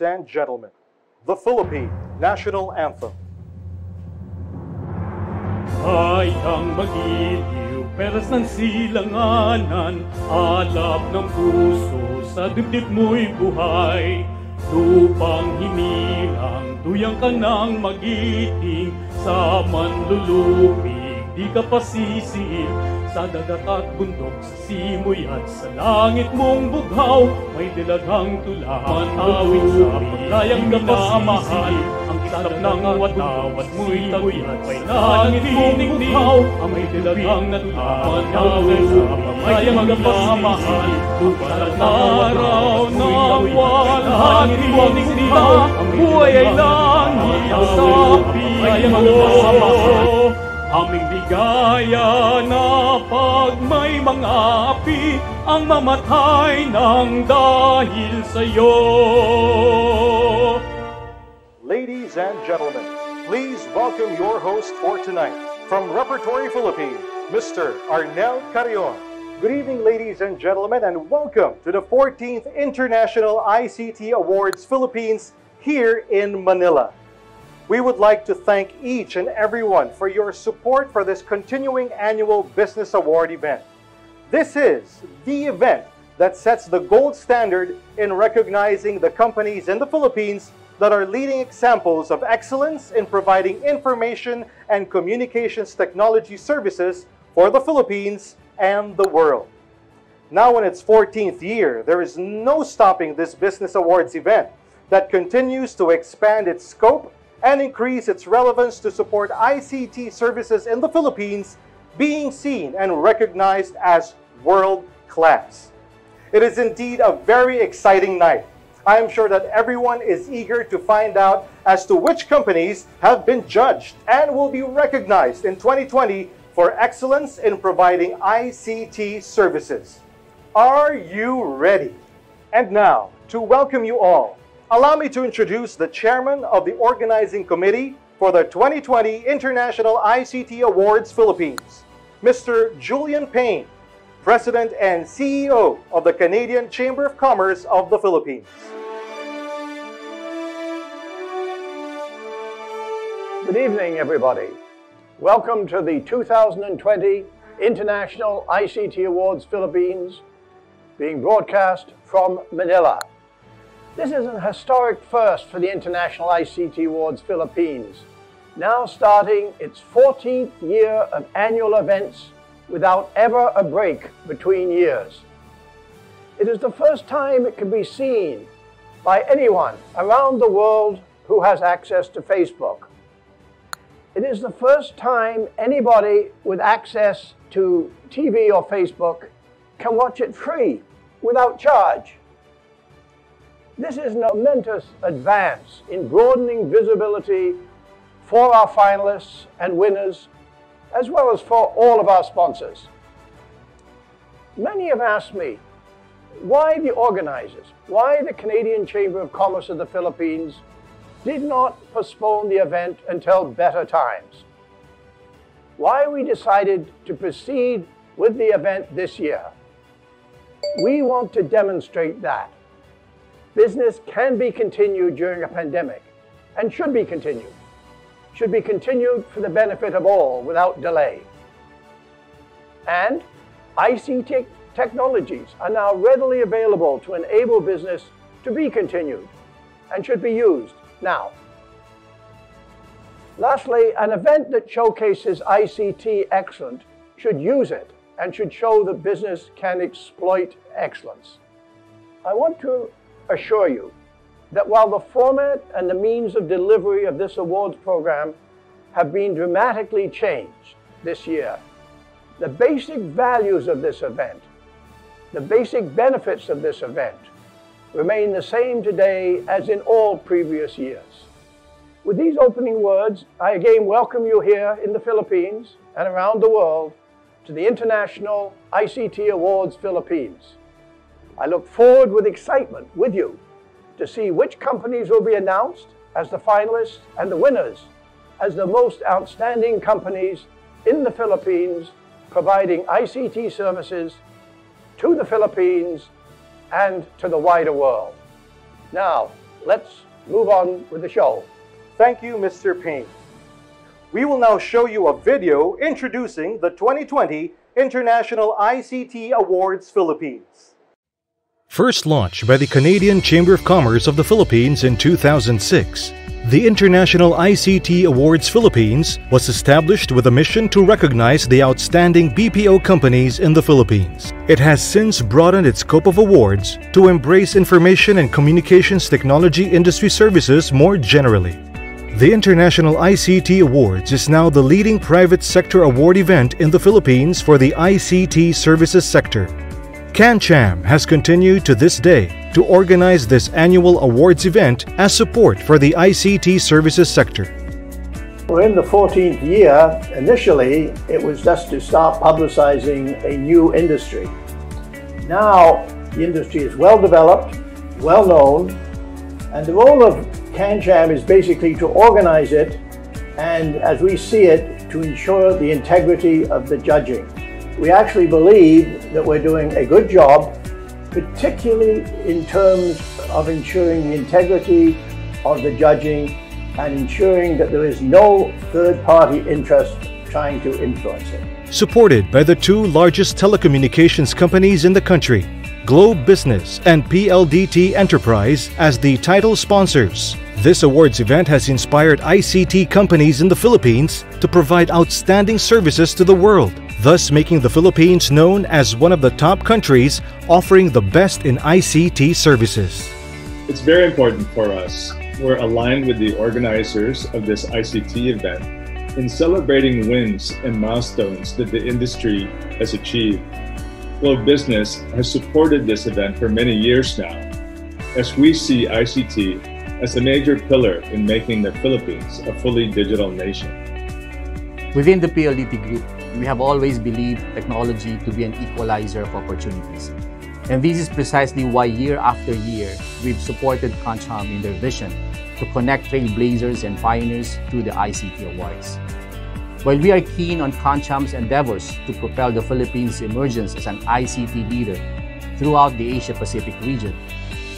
And gentlemen, the Philippine National Anthem. Hayang magiliw, peras ng silanganan, alab ng puso, sa dibdib mo'y buhay. Lupang hinirang, tuyang ka ng magiting, sa manlulupig, di ka pasisiil, sa dagat at bundok, sa simoy at sa langit mong bughaw, may dilagang tula. Manawin sa paglayang minamahal, ang kisap ng watawat mo'y taguyat, may langit mong bughaw, ang may dilagang na tula. Manawin sa paglayang minamahal, tupalat na araw ng walhati mong sila, buhay ay langit sa piyang mo. Aming bigaya na pag may mga api ang mamatay ng dahil sa'yo. Ladies and gentlemen, please welcome your host for tonight from Repertory Philippines, Mr. Arnel Carrion. Good evening, ladies and gentlemen, and welcome to the 14th International ICT Awards Philippines here in Manila. We would like to thank each and everyone for your support for this continuing annual Business Award event. This is the event that sets the gold standard in recognizing the companies in the Philippines that are leading examples of excellence in providing information and communications technology services for the Philippines and the world. Now in its 14th year, there is no stopping this Business Awards event that continues to expand its scope and increase its relevance to support ICT services in the Philippines being seen and recognized as world class. It is indeed a very exciting night. I am sure that everyone is eager to find out as to which companies have been judged and will be recognized in 2020 for excellence in providing ICT services. Are you ready? And now, to welcome you all, allow me to introduce the chairman of the organizing committee for the 2020 International ICT Awards Philippines, Mr. Julian Payne, President and CEO of the Canadian Chamber of Commerce of the Philippines. Good evening, everybody. Welcome to the 2020 International ICT Awards Philippines, being broadcast from Manila. This is an historic first for the International ICT Awards Philippines, now starting its 14th year of annual events without ever a break between years. It is the first time it can be seen by anyone around the world who has access to Facebook. It is the first time anybody with access to TV or Facebook can watch it free without charge. This is a momentous advance in broadening visibility for our finalists and winners, as well as for all of our sponsors. Many have asked me, why the organizers, why the Canadian Chamber of Commerce of the Philippines did not postpone the event until better times. Why we decided to proceed with the event this year. We want to demonstrate that business can be continued during a pandemic and should be continued. Should be continued for the benefit of all without delay. And ICT technologies are now readily available to enable business to be continued and should be used now. Lastly, an event that showcases ICT excellence should use it and should show that business can exploit excellence. I want to assure you that while the format and the means of delivery of this awards program have been dramatically changed this year, the basic values of this event, the basic benefits of this event, remain the same today as in all previous years. With these opening words, I again welcome you here in the Philippines and around the world to the International ICT Awards Philippines. I look forward with excitement with you to see which companies will be announced as the finalists and the winners as the most outstanding companies in the Philippines providing ICT services to the Philippines and to the wider world. Now, let's move on with the show. Thank you, Mr. Payne. We will now show you a video introducing the 2020 International ICT Awards Philippines. First launched by the Canadian Chamber of Commerce of the Philippines in 2006, the International ICT Awards Philippines was established with a mission to recognize the outstanding BPO companies in the Philippines. It has since broadened its scope of awards to embrace information and communications technology industry services more generally. The International ICT Awards is now the leading private sector award event in the Philippines for the ICT services sector. CanCham has continued to this day to organize this annual awards event as support for the ICT services sector. We're in the 14th year. Initially, it was just to start publicizing a new industry. Now, the industry is well developed, well known, and the role of CanCham is basically to organize it and, as we see it, to ensure the integrity of the judging. We actually believe that we're doing a good job, particularly in terms of ensuring the integrity of the judging and ensuring that there is no third party interest trying to influence it. Supported by the two largest telecommunications companies in the country, Globe Business and PLDT Enterprise, as the title sponsors. This awards event has inspired ICT companies in the Philippines to provide outstanding services to the world, thus making the Philippines known as one of the top countries offering the best in ICT services. It's very important for us. We're aligned with the organizers of this ICT event in celebrating wins and milestones that the industry has achieved. Globe Business has supported this event for many years now, as we see ICT as a major pillar in making the Philippines a fully digital nation. Within the PLDT Group, we have always believed technology to be an equalizer of opportunities. And this is precisely why year after year, we've supported CanCham in their vision to connect trailblazers and pioneers through the ICT Awards. While we are keen on CanCham's endeavors to propel the Philippines' emergence as an ICT leader throughout the Asia-Pacific region,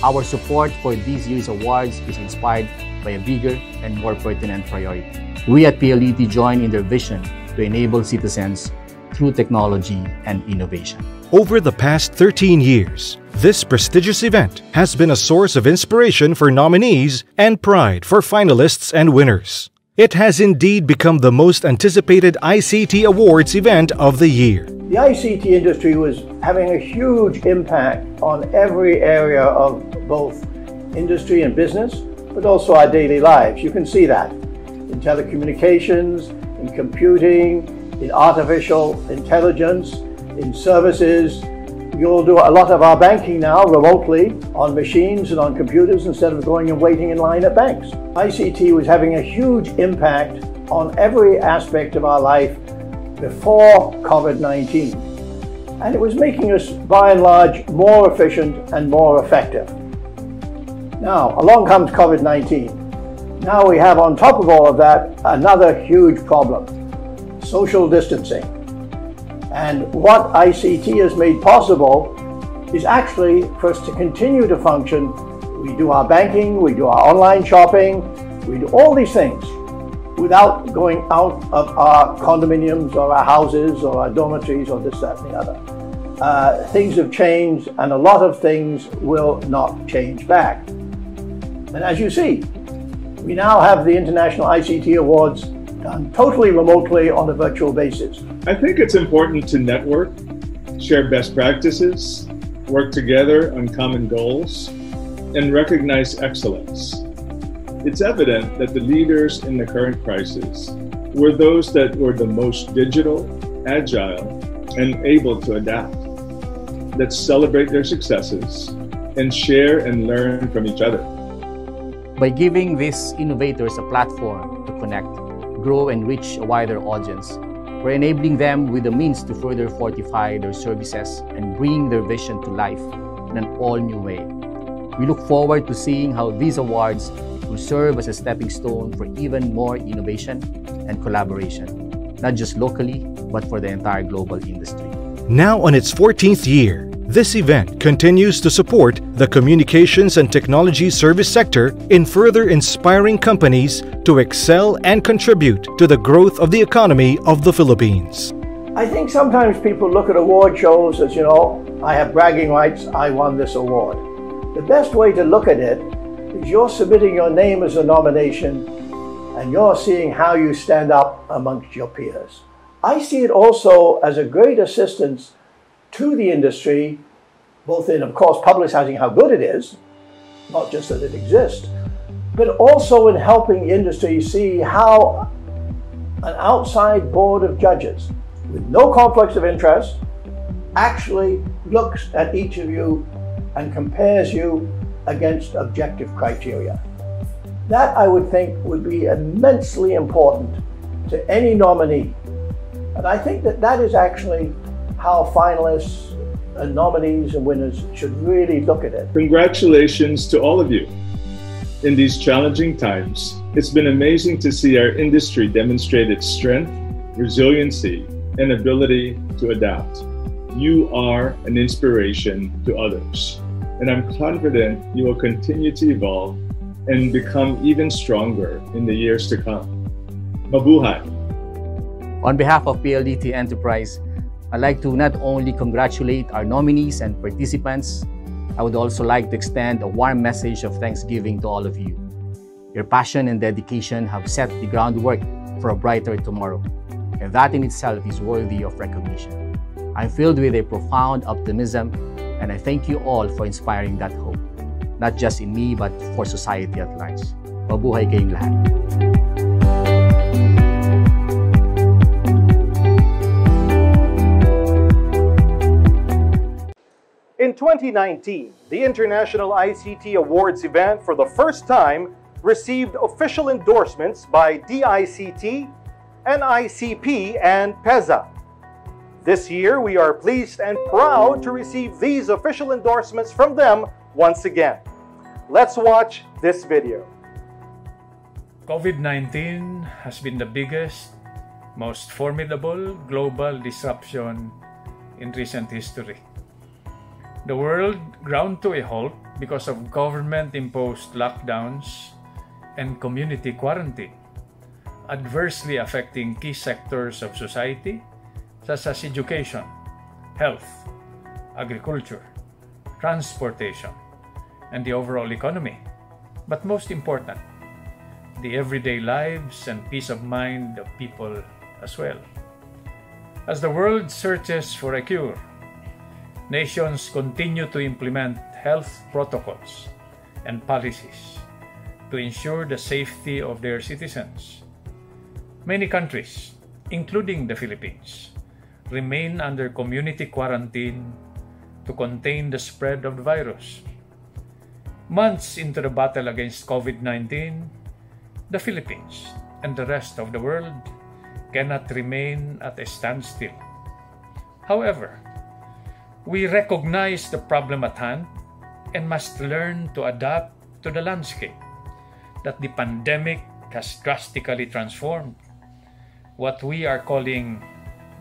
our support for this year's awards is inspired by a bigger and more pertinent priority. We at PLDT join in their vision to enable citizens through technology and innovation. Over the past 13 years, this prestigious event has been a source of inspiration for nominees and pride for finalists and winners. It has indeed become the most anticipated ICT Awards event of the year. The ICT industry was having a huge impact on every area of both industry and business, but also our daily lives. You can see that in telecommunications, in computing, in artificial intelligence, in services, You'll do a lot of our banking now remotely on machines and on computers instead of going and waiting in line at banks. ICT was having a huge impact on every aspect of our life before COVID-19. And it was making us, by and large, more efficient and more effective. Now, along comes COVID-19. Now we have on top of all of that, another huge problem, social distancing. And what ICT has made possible is actually for us to continue to function. We do our banking, we do our online shopping, we do all these things without going out of our condominiums or our houses or our dormitories or this, that, and the other. Uh, things have changed and a lot of things will not change back. And as you see, we now have the International ICT Awards done totally remotely on a virtual basis. I think it's important to network, share best practices, work together on common goals, and recognize excellence. It's evident that the leaders in the current crisis were those that were the most digital, agile, and able to adapt, that celebrate their successes and share and learn from each other. By giving these innovators a platform to connect, grow and reach a wider audience. We're enabling them with the means to further fortify their services and bring their vision to life in an all new way. We look forward to seeing how these awards will serve as a stepping stone for even more innovation and collaboration, not just locally, but for the entire global industry. Now on its 14th year, This event continues to support the communications and technology service sector in further inspiring companies to excel and contribute to the growth of the economy of the Philippines. I think sometimes people look at award shows as, you know, I have bragging rights, I won this award. The best way to look at it is you're submitting your name as a nomination and you're seeing how you stand up amongst your peers. I see it also as a great assistance to the industry, both in, of course, publicizing how good it is, not just that it exists, but also in helping industry see how an outside board of judges with no conflicts of interest actually looks at each of you and compares you against objective criteria. That I would think would be immensely important to any nominee. And I think that that is actually how finalists and nominees and winners should really look at it. Congratulations to all of you. In these challenging times, it's been amazing to see our industry demonstrate its strength, resiliency, and ability to adapt. You are an inspiration to others, and I'm confident you will continue to evolve and become even stronger in the years to come. Mabuhay! On behalf of PLDT Enterprise, I'd like to not only congratulate our nominees and participants, I would also like to extend a warm message of thanksgiving to all of you. Your passion and dedication have set the groundwork for a brighter tomorrow and that in itself is worthy of recognition. I'm filled with a profound optimism, and I thank you all for inspiring that hope, not just in me, but for society at large. Mabuhay kayong lahat. In 2019, the International ICT Awards event for the first time received official endorsements by DICT NICP, and PEZA. This year, we are pleased and proud to receive these official endorsements from them once again. Let's watch this video. COVID-19 has been the biggest, most formidable global disruption in recent history. The world ground to a halt because of government-imposed lockdowns and community quarantine adversely affecting key sectors of society such as education, health, agriculture, transportation, and the overall economy. But most important, the everyday lives and peace of mind of people as well. As the world searches for a cure, nations continue to implement health protocols and policies to ensure the safety of their citizens Many countries, including the Philippines, remain under community quarantine to contain the spread of the virus. Months into the battle against COVID 19, the Philippines and the rest of the world cannot remain at a standstill. However, we recognize the problem at hand and must learn to adapt to the landscape that the pandemic has drastically transformed what we are calling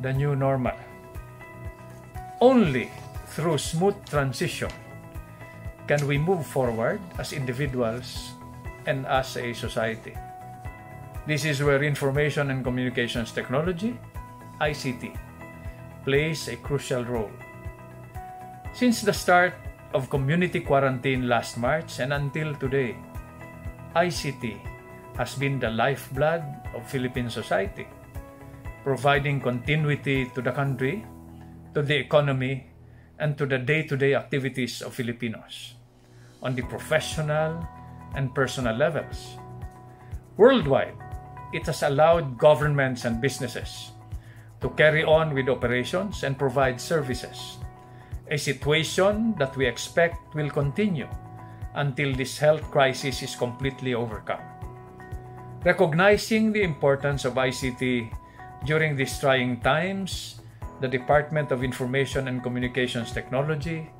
the new normal. Only through smooth transition can we move forward as individuals and as a society. This is where information and communications technology, ICT, plays a crucial role. Since the start of community quarantine last March and until today, ICT has been the lifeblood of Philippine society providing continuity to the country, to the economy, and to the day-to-day activities of Filipinos on the professional and personal levels. Worldwide, it has allowed governments and businesses to carry on with operations and provide services, a situation that we expect will continue until this health crisis is completely overcome. Recognizing the importance of ICT during these trying times, the Department of Information and Communications Technology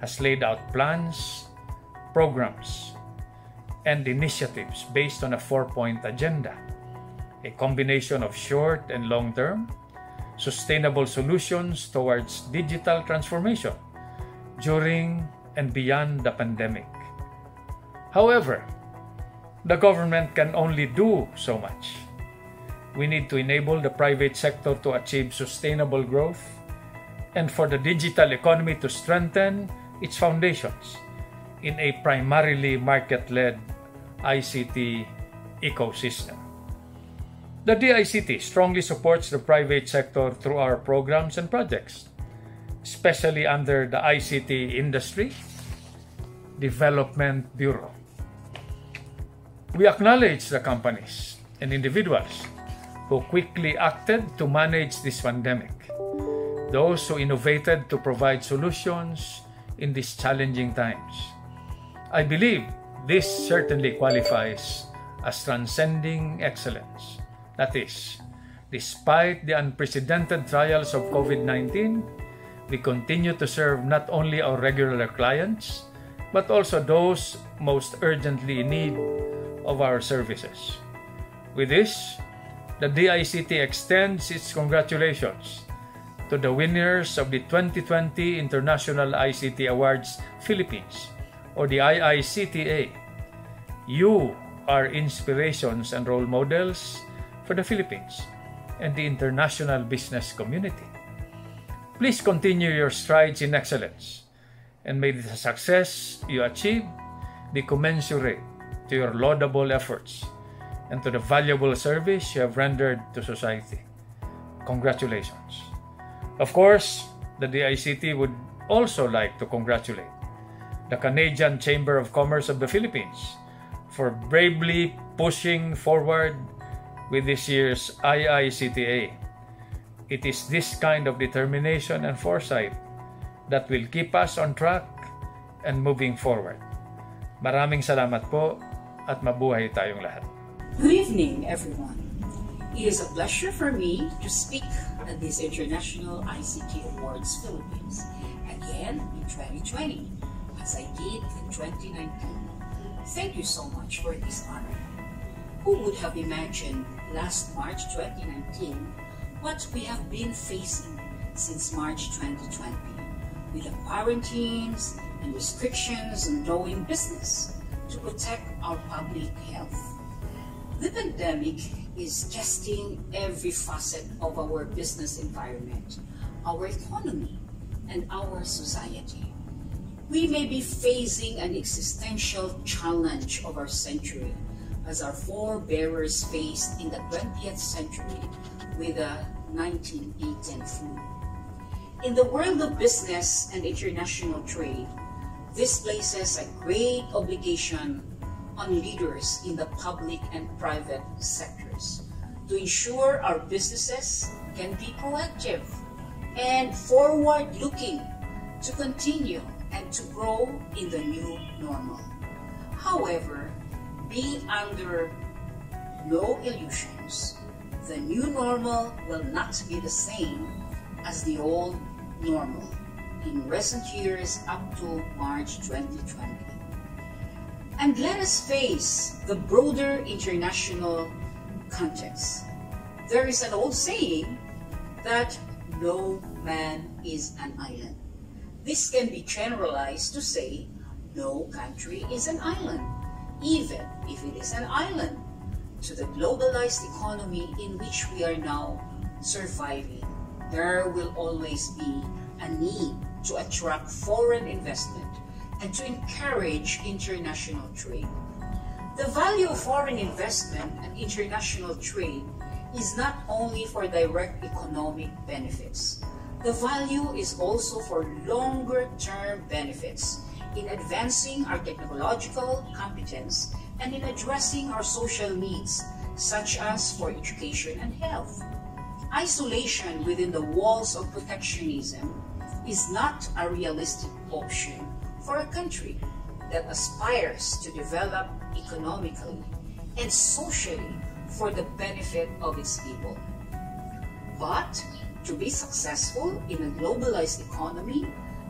has laid out plans, programs, and initiatives based on a four point agenda a combination of short and long term, sustainable solutions towards digital transformation, during and beyond the pandemic. However, the government can only do so much. We need to enable the private sector to achieve sustainable growth and for the digital economy to strengthen its foundations in a primarily market led ICT ecosystem. The DICT strongly supports the private sector through our programs and projects, especially under the ICT Industry Development Bureau. We acknowledge the companies and individuals who quickly acted to manage this pandemic, those who innovated to provide solutions in these challenging times. I believe this certainly qualifies as transcending excellence. That is, despite the unprecedented trials of COVID 19, we continue to serve not only our regular clients, but also those most urgently in need of our services. With this, the DICT extends its congratulations to the winners of the 2020 International ICT Awards Philippines, or the IICTA. You are inspirations and role models for the Philippines and the international business community. Please continue your strides in excellence and may the success you achieve be commensurate to your laudable efforts and to the valuable service you have rendered to society. Congratulations. Of course, the DICT would also like to congratulate the Canadian Chamber of Commerce of the Philippines for bravely pushing forward with this year's IICTA. It is this kind of determination and foresight that will keep us on track and moving forward. Maraming salamat po at mabuhay tayong lahat. Good evening, everyone. It is a pleasure for me to speak at this International ICT Awards Philippines again in 2020, as I did in 2019. Thank you so much for this honor. Who would have imagined last March 2019 what we have been facing since March 2020 with the quarantines and restrictions on doing business to protect our public health. The pandemic is testing every facet of our business environment, our economy, and our society. We may be facing an existential challenge of our century as our forebearers faced in the 20th century with the 1918 flu. In the world of business and international trade, this places a great obligation on leaders in the public and private sectors to ensure our businesses can be proactive and forward looking to continue and to grow in the new normal. However, be under no illusions. The new normal will not be the same as the old normal in recent years up to March 2020. And let us face the broader international context. There is an old saying that no man is an island. This can be generalized to say no country is an island, even if it is an island, to the globalized economy in which we are now surviving. There will always be a need to attract foreign investment and to encourage international trade. The value of foreign investment and international trade is not only for direct economic benefits. The value is also for longer term benefits in advancing our technological competence and in addressing our social needs, such as for education and health. Isolation within the walls of protectionism is not a realistic option for a country that aspires to develop economically and socially for the benefit of its people. But to be successful in a globalized economy,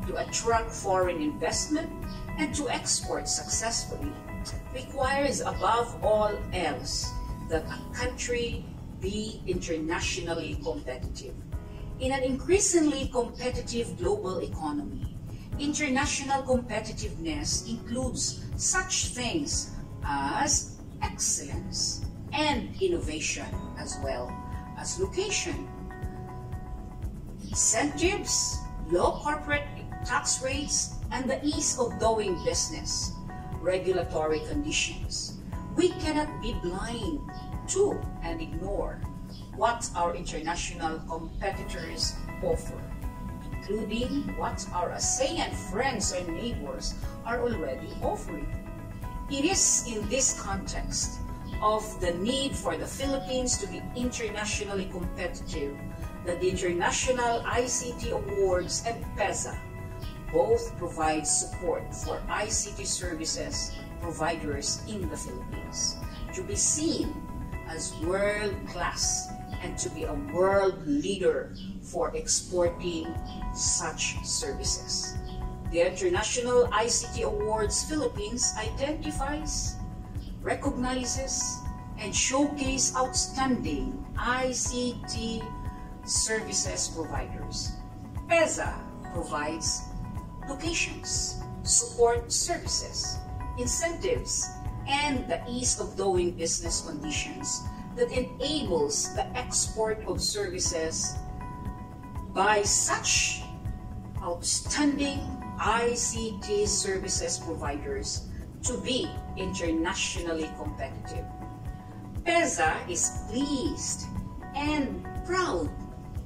to attract foreign investment, and to export successfully requires above all else that a country be internationally competitive. In an increasingly competitive global economy, international competitiveness includes such things as excellence and innovation as well as location. Incentives, low corporate tax rates, and the ease of doing business, regulatory conditions. We cannot be blind to and ignore what our international competitors offer, including what our ASEAN friends and neighbors are already offering. It is in this context of the need for the Philippines to be internationally competitive that the International ICT Awards and PEZA both provide support for ICT services providers in the Philippines to be seen as world-class and to be a world leader for exporting such services. The International ICT Awards Philippines identifies, recognizes, and showcase outstanding ICT services providers. PEZA provides locations, support services, incentives, and the ease of doing business conditions that enables the export of services by such outstanding ICT services providers to be internationally competitive. PEZA is pleased and proud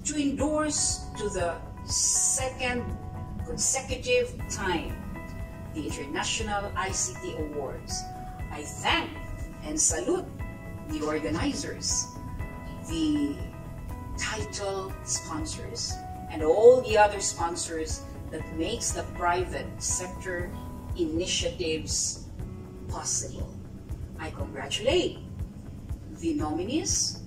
to endorse to the second consecutive time the International ICT Awards. I thank and salute the organizers, the title sponsors, and all the other sponsors that makes the private sector initiatives possible. I congratulate the nominees,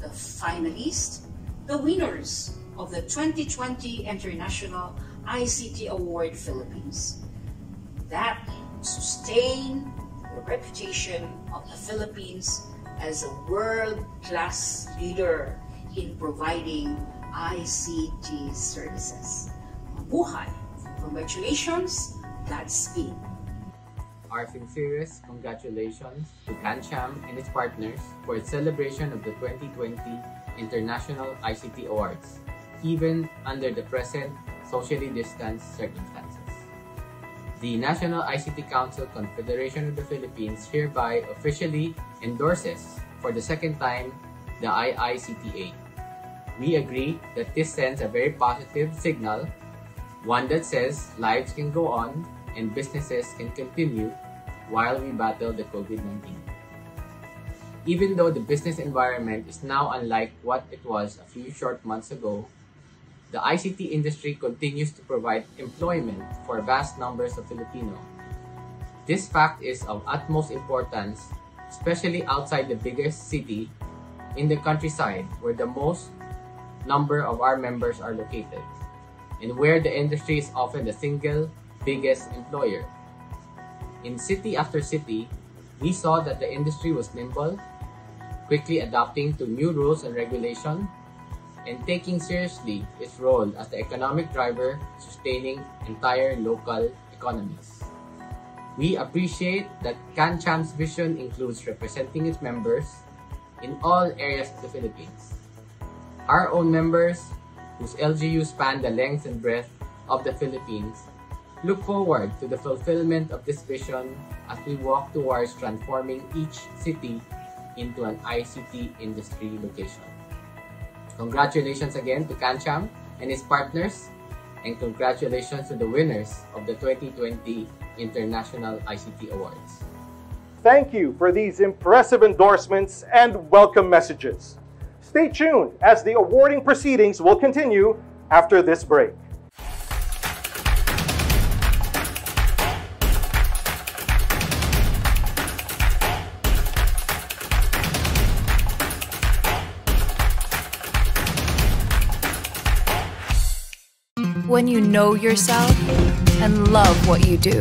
the finalists, the winners of the 2020 International ICT Award Philippines that sustain the reputation of the Philippines as a world-class leader in providing ICT services. Mabuhay! Congratulations, Godspeed. Our sincerest congratulations to CanCham and its partners for its celebration of the 2020 International ICT Awards, even under the present socially distanced circumstances. The National ICT Council Confederation of the Philippines hereby officially endorses for the second time the IICTA. We agree that this sends a very positive signal, one that says lives can go on and businesses can continue while we battle the COVID-19. Even though the business environment is now unlike what it was a few short months ago, the ICT industry continues to provide employment for vast numbers of Filipino. This fact is of utmost importance, especially outside the biggest city in the countryside where the most number of our members are located and where the industry is often the single biggest employer. In city after city, we saw that the industry was nimble, quickly adapting to new rules and regulation, and taking seriously its role as the economic driver sustaining entire local economies. We appreciate that CanCham's vision includes representing its members in all areas of the Philippines. Our own members, whose LGU span the length and breadth of the Philippines, look forward to the fulfillment of this vision as we walk towards transforming each city into an ICT industry location. Congratulations again to CanCham and his partners, and congratulations to the winners of the 2020 International ICT Awards. Thank you for these impressive endorsements and welcome messages. Stay tuned as the awarding proceedings will continue after this break. When you know yourself and love what you do,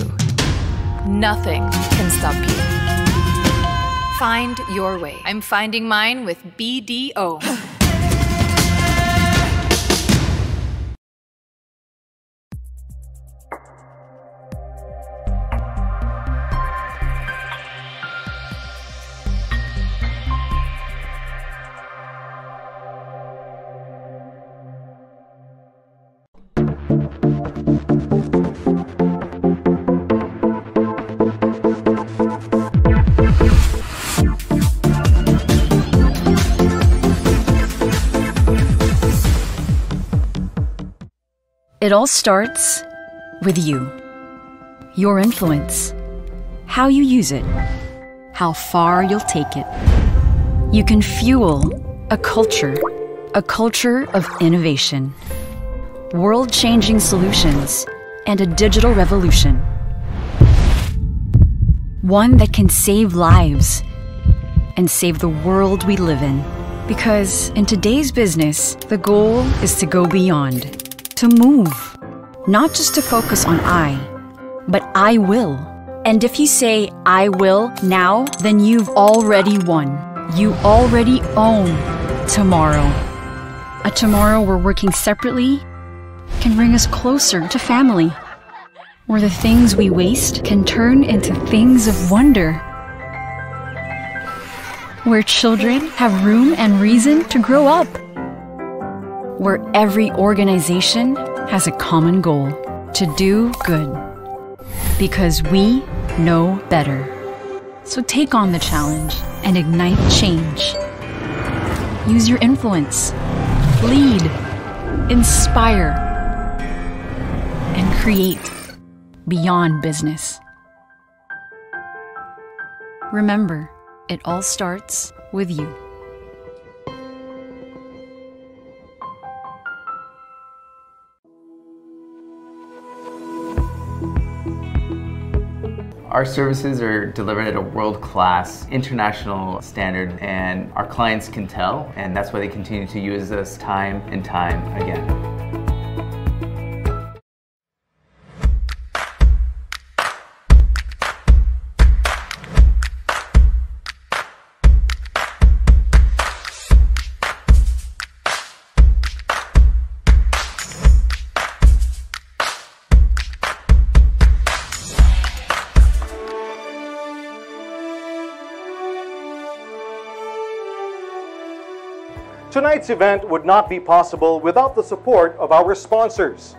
nothing can stop you. Find your way. I'm finding mine with BDO. It all starts with you. Your influence. How you use it. How far you'll take it. You can fuel a culture, a culture of innovation, world changing solutions, and a digital revolution. One that can save lives and save the world we live in. Because in today's business, the goal is to go beyond, to move, not just to focus on I, but I will. And if you say I will now, then you've already won. You already own tomorrow. A tomorrow where working separately can bring us closer to family, where the things we waste can turn into things of wonder where children have room and reason to grow up, where every organization has a common goal to do good, because we know better. So take on the challenge and ignite change. Use your influence, lead, inspire, and create beyond business. Remember, it all starts with you. Our services are delivered at a world-class international standard and our clients can tell and that's why they continue to use us time and time again. Tonight's event would not be possible without the support of our sponsors.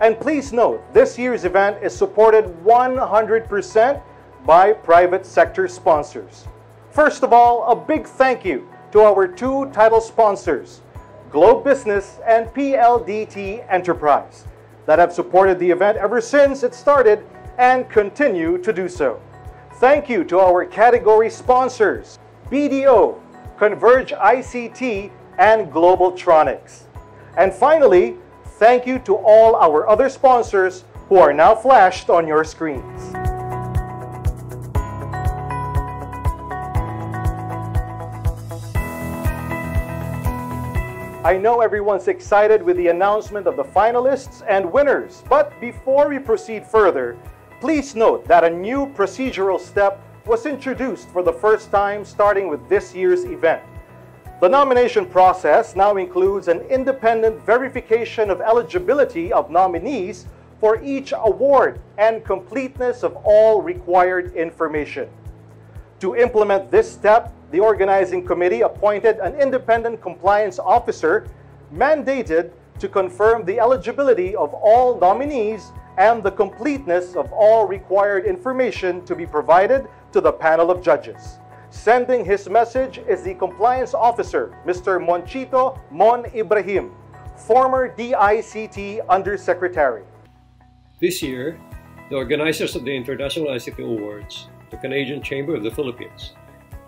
And please note, this year's event is supported 100% by private sector sponsors. First of all, a big thank you to our two title sponsors, Globe Business and PLDT Enterprise, that have supported the event ever since it started and continue to do so. Thank you to our category sponsors, BDO, Converge ICT, and Globaltronics. And finally, thank you to all our other sponsors who are now flashed on your screens. I know everyone's excited with the announcement of the finalists and winners, but before we proceed further, please note that a new procedural step was introduced for the first time starting with this year's event. The nomination process now includes an independent verification of eligibility of nominees for each award and completeness of all required information. To implement this step, the organizing committee appointed an independent compliance officer mandated to confirm the eligibility of all nominees and the completeness of all required information to be provided to the panel of judges. Sending his message is the compliance officer, Mr. Monchito Mon Ibrahim, former DICT Undersecretary. This year, the organizers of the International ICT Awards, the Canadian Chamber of the Philippines,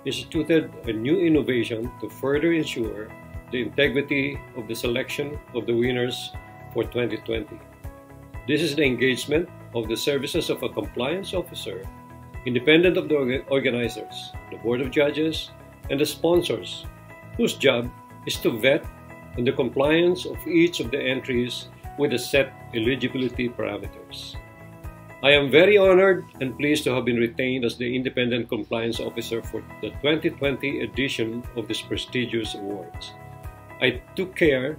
instituted a new innovation to further ensure the integrity of the selection of the winners for 2020. This is the engagement of the services of a compliance officer independent of the organizers, the board of judges, and the sponsors, whose job is to vet on the compliance of each of the entries with the set eligibility parameters. I am very honored and pleased to have been retained as the Independent Compliance Officer for the 2020 edition of this prestigious awards. I took care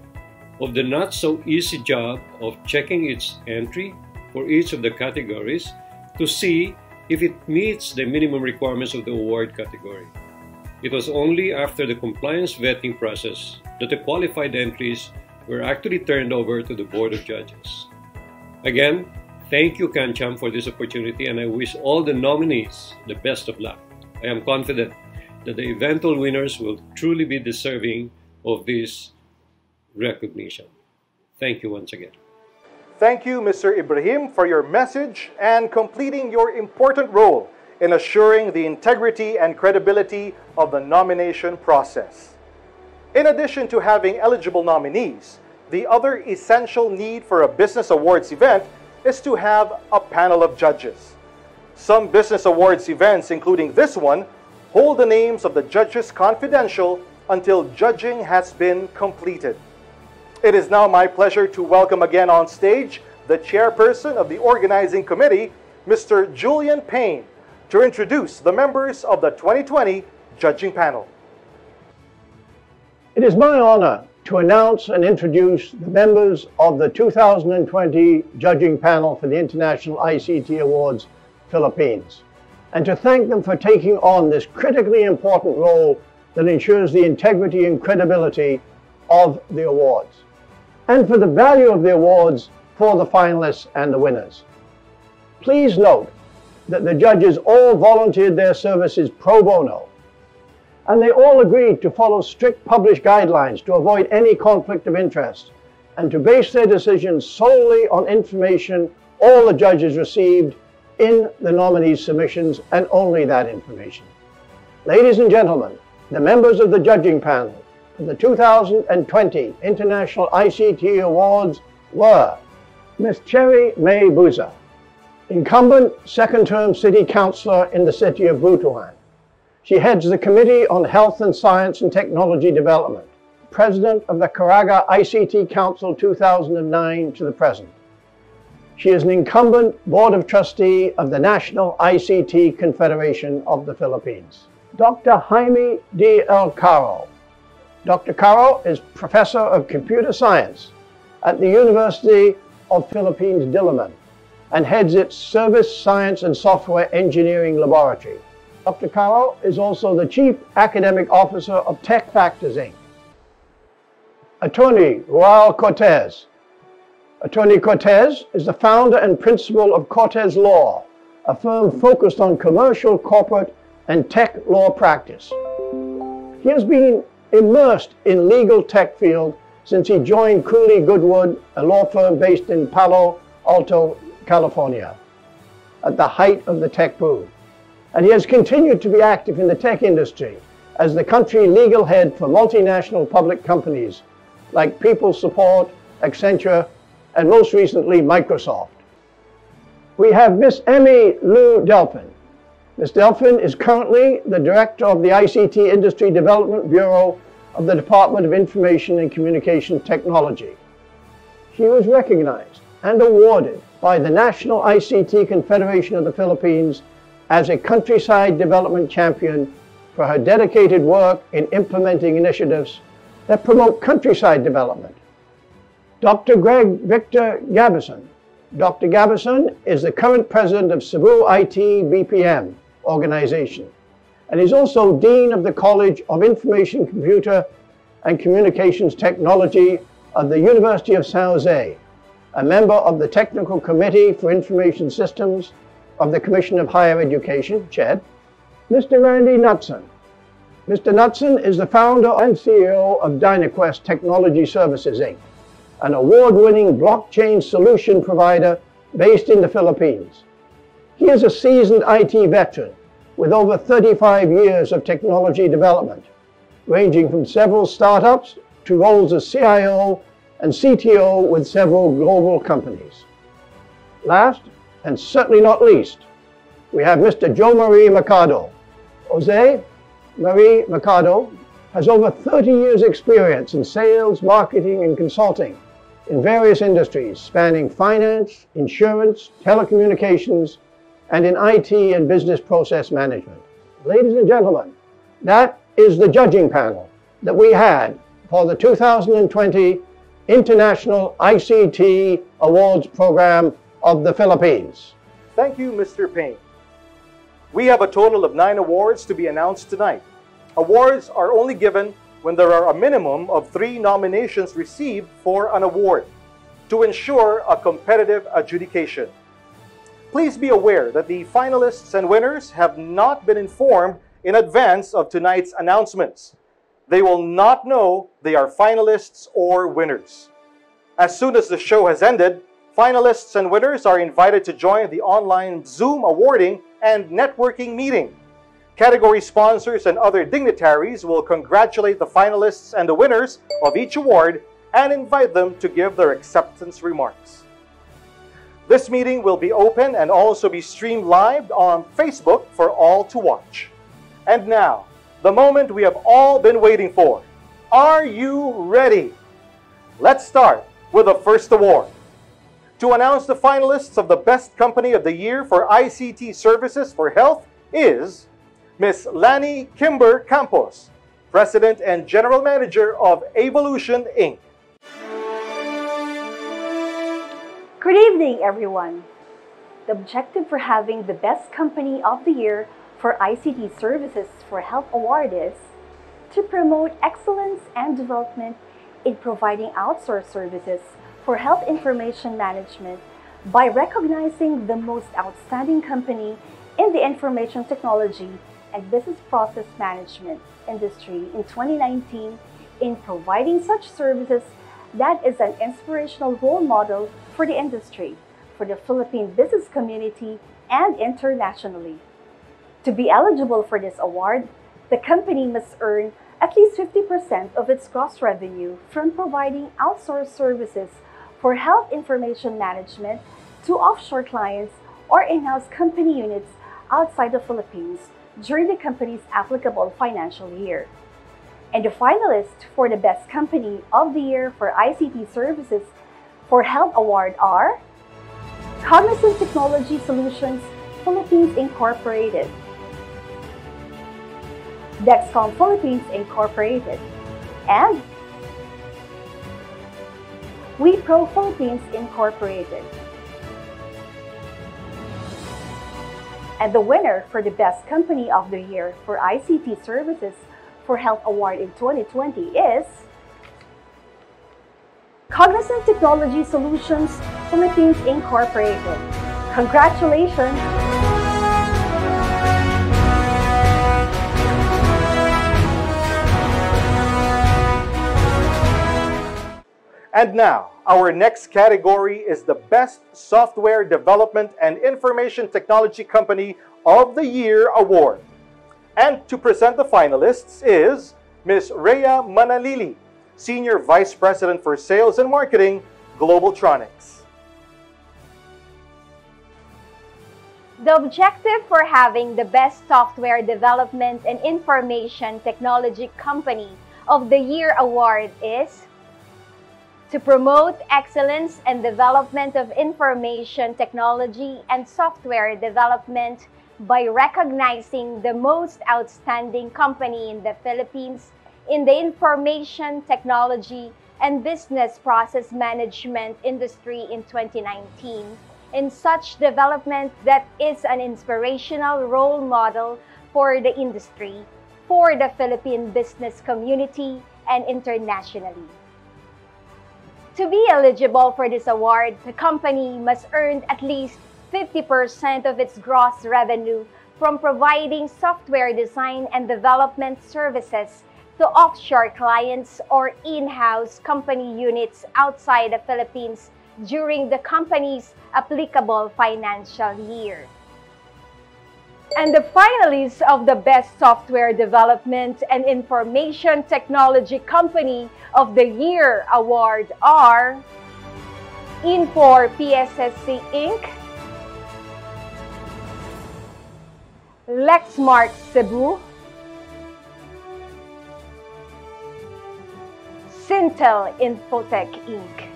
of the not so easy job of checking its entry for each of the categories to see if it meets the minimum requirements of the award category. It was only after the compliance vetting process that the qualified entries were actually turned over to the Board of Judges. Again, thank you CanCham for this opportunity and I wish all the nominees the best of luck. I am confident that the eventual winners will truly be deserving of this recognition. Thank you once again. Thank you, Mr. Ibrahim, for your message and completing your important role in assuring the integrity and credibility of the nomination process. In addition to having eligible nominees, the other essential need for a business awards event is to have a panel of judges. Some business awards events, including this one, hold the names of the judges confidential until judging has been completed. It is now my pleasure to welcome again on stage the chairperson of the organizing committee, Mr. Julian Payne, to introduce the members of the 2020 judging panel. It is my honor to announce and introduce the members of the 2020 judging panel for the International ICT Awards Philippines, and to thank them for taking on this critically important role that ensures the integrity and credibility of the awards, and for the value of the awards for the finalists and the winners. Please note that the judges all volunteered their services pro bono, and they all agreed to follow strict published guidelines to avoid any conflict of interest and to base their decisions solely on information all the judges received in the nominees' submissions and only that information. Ladies and gentlemen, the members of the judging panel the 2020 International ICT Awards were Ms. Cherry May Buza, incumbent second-term city councillor in the city of Butuan. She heads the Committee on Health and Science and Technology Development, president of the Caraga ICT Council 2009 to the present. She is an incumbent Board of Trustee of the National ICT Confederation of the Philippines. Dr. Jaime D. El. Dr. Caro is Professor of Computer Science at the University of Philippines Diliman and heads its Service Science and Software Engineering Laboratory. Dr. Caro is also the Chief Academic Officer of Tech Factors Inc. Attorney Raul Cortez Attorney Cortez is the founder and principal of Cortez Law, a firm focused on commercial, corporate, and tech law practice. He has been immersed in legal tech field since he joined Cooley Godward, a law firm based in Palo Alto, California, at the height of the tech boom. And he has continued to be active in the tech industry as the country legal head for multinational public companies like People Support, Accenture, and most recently Microsoft. We have Miss Emmy Lou Delphin. Ms. Delphin is currently the director of the ICT Industry Development Bureau of the Department of Information and Communication Technology. She was recognized and awarded by the National ICT Confederation of the Philippines as a countryside development champion for her dedicated work in implementing initiatives that promote countryside development Dr. Greg Victor Gabison. Dr. Gabison is the current president of Cebu IT BPM organization, and is also Dean of the College of Information, Computer, and Communications Technology of the University of San Jose, a member of the Technical Committee for Information Systems of the Commission of Higher Education, CHED, Mr. Randy Knutson. Mr. Knutson is the founder and CEO of DynaQuest Technology Services, Inc an award-winning blockchain solution provider based in the Philippines. He is a seasoned IT veteran with over 35 years of technology development, ranging from several startups to roles as CIO and CTO with several global companies. Last, and certainly not least, we have Mr. Joe Marie Mercado. Jose Marie Mercado has over 30 years experience in sales, marketing, and consulting in various industries spanning finance, insurance, telecommunications, and in IT and business process management. Ladies and gentlemen, that is the judging panel that we had for the 2020 International ICT Awards Program of the Philippines. Thank you, Mr. Payne. We have a total of nine awards to be announced tonight. Awards are only given when there are a minimum of three nominations received for an award to ensure a competitive adjudication. Please be aware that the finalists and winners have not been informed in advance of tonight's announcements. They will not know they are finalists or winners. As soon as the show has ended, Finalists and winners are invited to join the online Zoom awarding and networking meeting. Category sponsors and other dignitaries will congratulate the finalists and the winners of each award and invite them to give their acceptance remarks. This meeting will be open and also be streamed live on Facebook for all to watch. And now, the moment we have all been waiting for. Are you ready? Let's start with the first award. To announce the finalists of the Best Company of the Year for ICT Services for Health is Ms. Lani Kimber Campos, President and General Manager of Evolution Inc. Good evening, everyone. The objective for having the Best Company of the Year for ICT Services for Health Award is to promote excellence and development in providing outsourced services for health information management by recognizing the most outstanding company in the information technology and business process management industry in 2019 in providing such services that is an inspirational role model for the industry, for the Philippine business community, and internationally. To be eligible for this award, the company must earn at least 50% of its gross revenue from providing outsourced services for health information management to offshore clients or in-house company units outside the Philippines during the company's applicable financial year. And the finalists for the Best Company of the Year for ICT Services for Health Award are Cognizant Technology Solutions Philippines Incorporated, Dexcom Philippines Incorporated, and Wipro Philippines Incorporated. And the winner for the Best Company of the Year for ICT Services for Health Award in 2020 is Cognizant Technology Solutions Philippines Incorporated. Congratulations! And now, our next category is the Best Software Development and Information Technology Company of the Year Award. And to present the finalists is Ms. Rhea Manalili, Senior Vice President for Sales and Marketing, Globaltronics. The objective for having the Best Software Development and Information Technology Company of the Year award is to promote excellence and development of information technology and software development by recognizing the most outstanding company in the Philippines in the information technology and business process management industry in 2019 in such development that is an inspirational role model for the industry, for the Philippine business community, and internationally. To be eligible for this award, the company must earn at least 50% of its gross revenue from providing software design and development services to offshore clients or in-house company units outside the Philippines during the company's applicable financial year. And the finalists of the Best Software Development and Information Technology Company of the Year award are Infor PSSC Inc., Lexmark Cebu, Syntel Infotech Inc.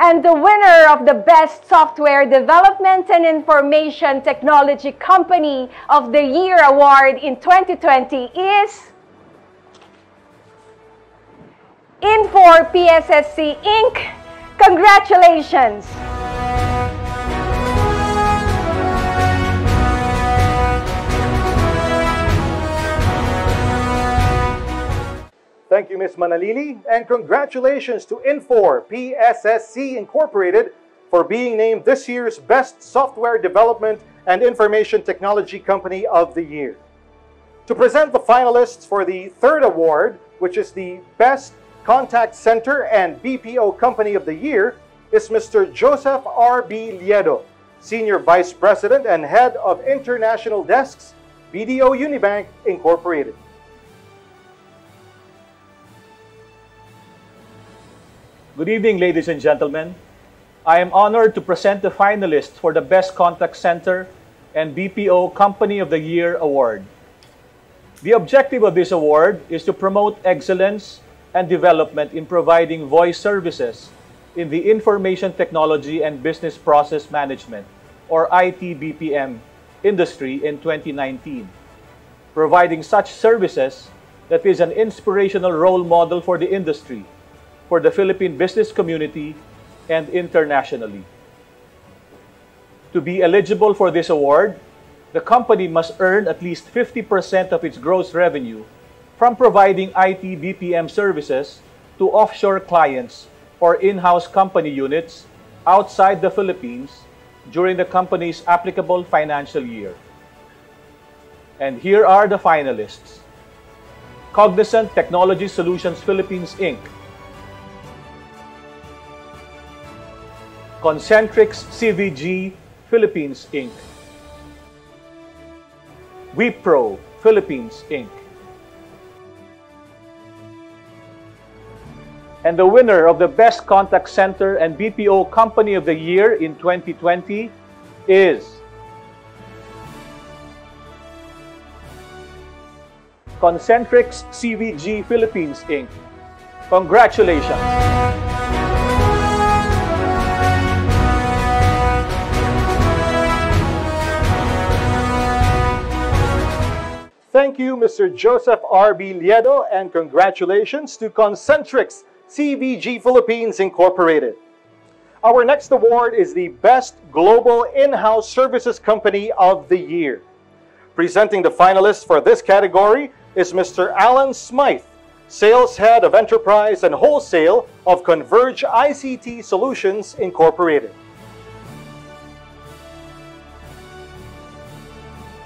And the winner of the Best Software Development and Information Technology Company of the Year award in 2020 is Infor PSSC Inc. Congratulations! Thank you, Ms. Manalili, and congratulations to Infor PSSC Incorporated for being named this year's Best Software Development and Information Technology Company of the Year. To present the finalists for the third award, which is the Best Contact Center and BPO Company of the Year is Mr. Joseph R.B. Liedo, Senior Vice President and Head of International Desks, BDO Unibank Incorporated. Good evening, ladies and gentlemen. I am honored to present the finalists for the Best Contact Center and BPO Company of the Year award. The objective of this award is to promote excellence and development in providing voice services in the information technology and business process management or IT-BPM industry in 2019. Providing such services that is an inspirational role model for the industry, for the Philippine business community, and internationally. To be eligible for this award, the company must earn at least 50% of its gross revenue from providing IT BPM services to offshore clients or in-house company units outside the Philippines during the company's applicable financial year. And here are the finalists. Cognizant Technology Solutions Philippines Inc. Concentrix CVG Philippines Inc. Wipro Philippines Inc. And the winner of the Best Contact Center and BPO Company of the Year in 2020 is Concentrix CVG Philippines Inc. Congratulations! Thank you, Mr. Joseph R.B. Liedo, and congratulations to Concentrix CVG Philippines Incorporated. Our next award is the Best Global In-House Services Company of the Year. Presenting the finalists for this category is Mr. Alan Smythe, Sales Head of Enterprise and Wholesale of Converge ICT Solutions Incorporated.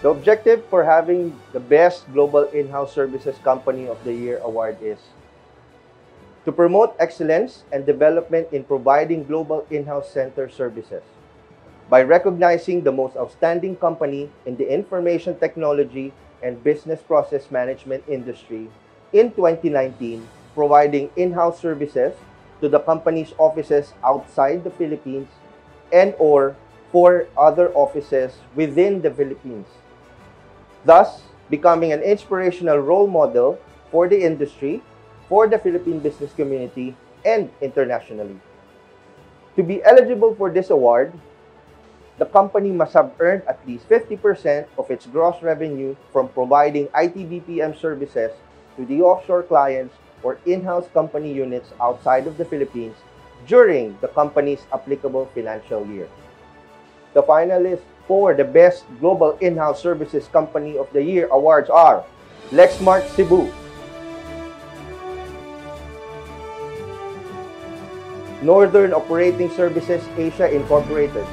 The objective for having the Best Global In-House Services Company of the Year award is to promote excellence and development in providing global in-house center services by recognizing the most outstanding company in the information technology and business process management industry in 2019, providing in-house services to the company's offices outside the Philippines and or for other offices within the Philippines. Thus, becoming an inspirational role model for the industry for the Philippine business community and internationally. To be eligible for this award, the company must have earned at least 50% of its gross revenue from providing IT BPM services to the offshore clients or in-house company units outside of the Philippines during the company's applicable financial year. The finalists for the Best Global In-House Services Company of the Year awards are Lexmark Cebu, Northern Operating Services Asia Incorporated,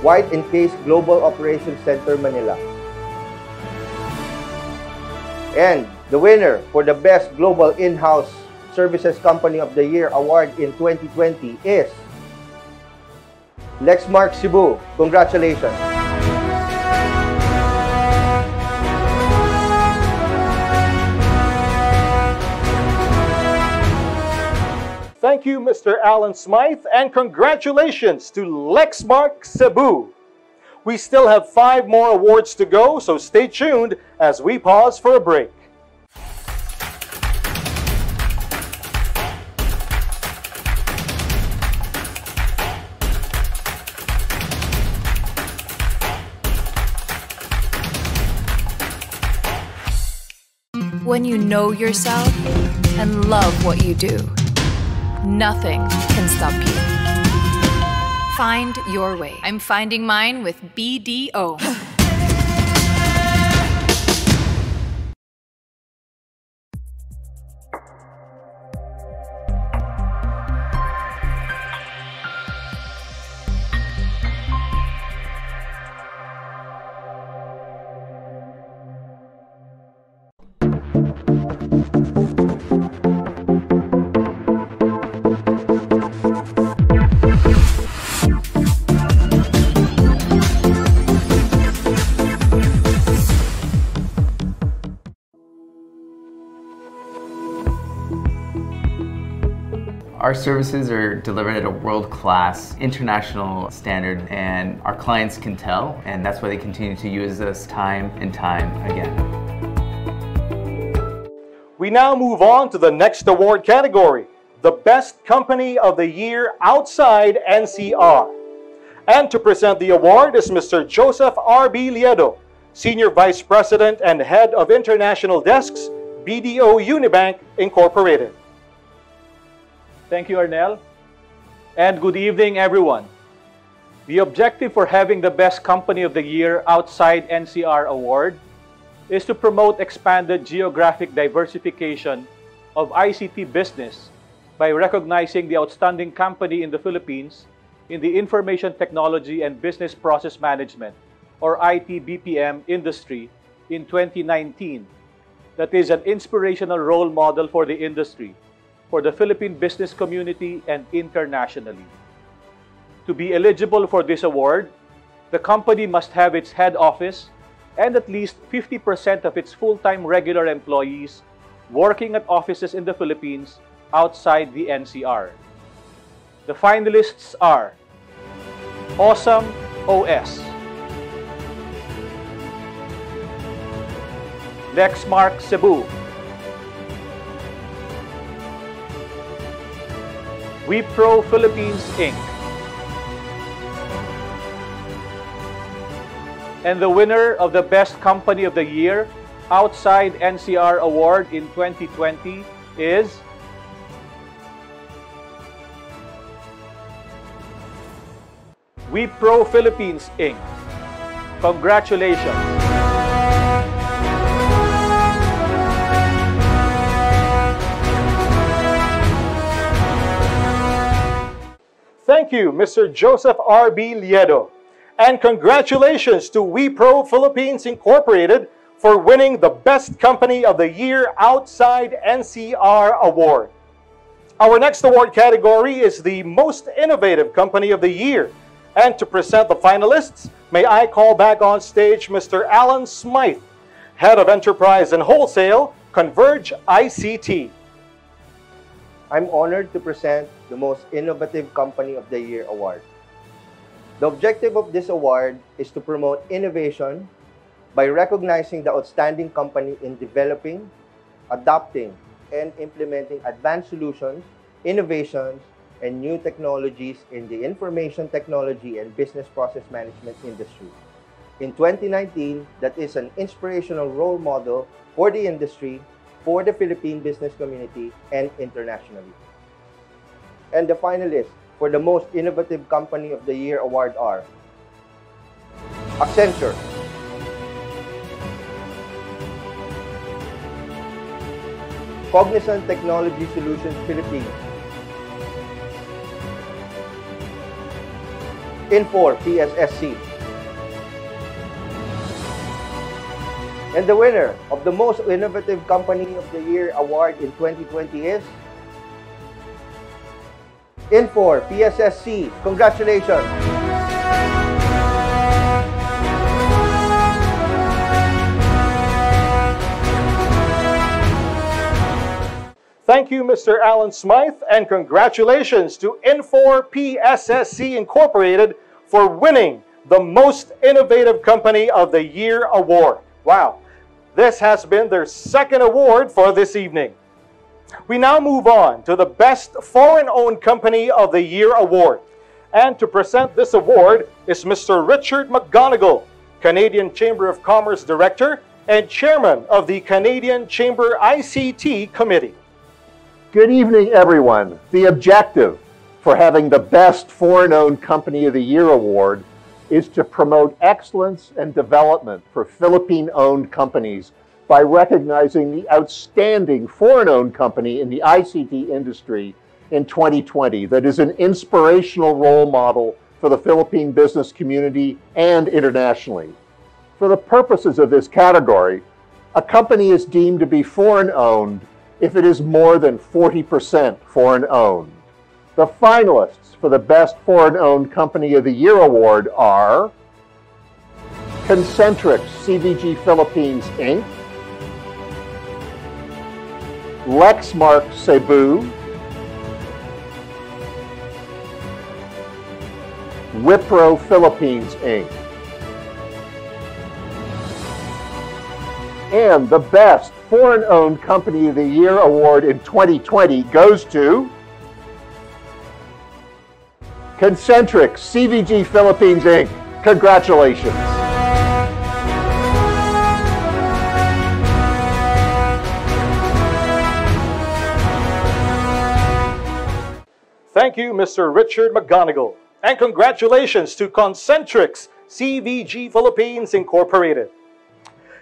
White and Case Global Operations Center Manila. And the winner for the Best Global In-House Services Company of the Year award in 2020 is Lexmark Cebu. Congratulations! Thank you, Mr. Alan Smythe, and congratulations to Lexmark Cebu. We still have five more awards to go, so stay tuned as we pause for a break. When you know yourself and love what you do Nothing can stop you. Find your way. I'm finding mine with BDO. Our services are delivered at a world-class international standard and our clients can tell and that's why they continue to use us time and time again. We now move on to the next award category, the Best Company of the Year outside NCR. And to present the award is Mr. Joseph R.B. Liedo, Senior Vice President and Head of International Desks, BDO Unibank Incorporated. Thank you, Arnel. And good evening, everyone. The objective for having the Best Company of the Year outside NCR award is to promote expanded geographic diversification of ICT business by recognizing the outstanding company in the Philippines in the information technology and business process management or IT-BPM industry in 2019 that is an inspirational role model for the industry, for the Philippine business community and internationally. To be eligible for this award, the company must have its head office and at least 50% of its full-time regular employees working at offices in the Philippines outside the NCR. The finalists are Awesome OS, Lexmark Cebu, Wipro Philippines Inc. And the winner of the Best Company of the Year Outside NCR Award in 2020 is Wipro Philippines Inc. Congratulations! Thank you, Mr. Joseph R.B. Liedo. And congratulations to Wipro Philippines Incorporated for winning the Best Company of the Year Outside NCR Award. Our next award category is the Most Innovative Company of the Year. And to present the finalists, may I call back on stage Mr. Alan Smythe, Head of Enterprise and Wholesale, Converge ICT. I'm honored to present the Most Innovative Company of the Year award. The objective of this award is to promote innovation by recognizing the outstanding company in developing, adopting, and implementing advanced solutions, innovations, and new technologies in the information technology and business process management industry. In 2019, that is an inspirational role model for the industry for the Philippine business community and internationally. And the finalists for the Most Innovative Company of the Year award are Accenture, Cognizant Technology Solutions Philippines, Infor PSSC, And the winner of the Most Innovative Company of the Year award in 2020 is Infor PSSC. Congratulations! Thank you, Mr. Alan Smythe, and congratulations to Infor PSSC Incorporated for winning the Most Innovative Company of the Year award. Wow, this has been their second award for this evening. We now move on to the Best Foreign-Owned Company of the Year award. And to present this award is Mr. Richard McGonigal, Canadian Chamber of Commerce Director and Chairman of the Canadian Chamber ICT Committee. Good evening, everyone. The objective for having the Best Foreign-Owned Company of the Year award is to promote excellence and development for Philippine owned companies by recognizing the outstanding foreign owned company in the ICT industry in 2020 that is an inspirational role model for the Philippine business community and internationally. For the purposes of this category, a company is deemed to be foreign owned if it is more than 40% foreign owned. The finalists for the Best Foreign Owned Company of the Year award are Concentrix, CVG Philippines Inc., Lexmark Cebu, Wipro Philippines Inc. And the best foreign owned company of the year award in 2020 goes to Concentrix CVG Philippines Inc. Congratulations. Thank you, Mr. Richard McGonigal. And congratulations to Concentrix CVG Philippines Incorporated.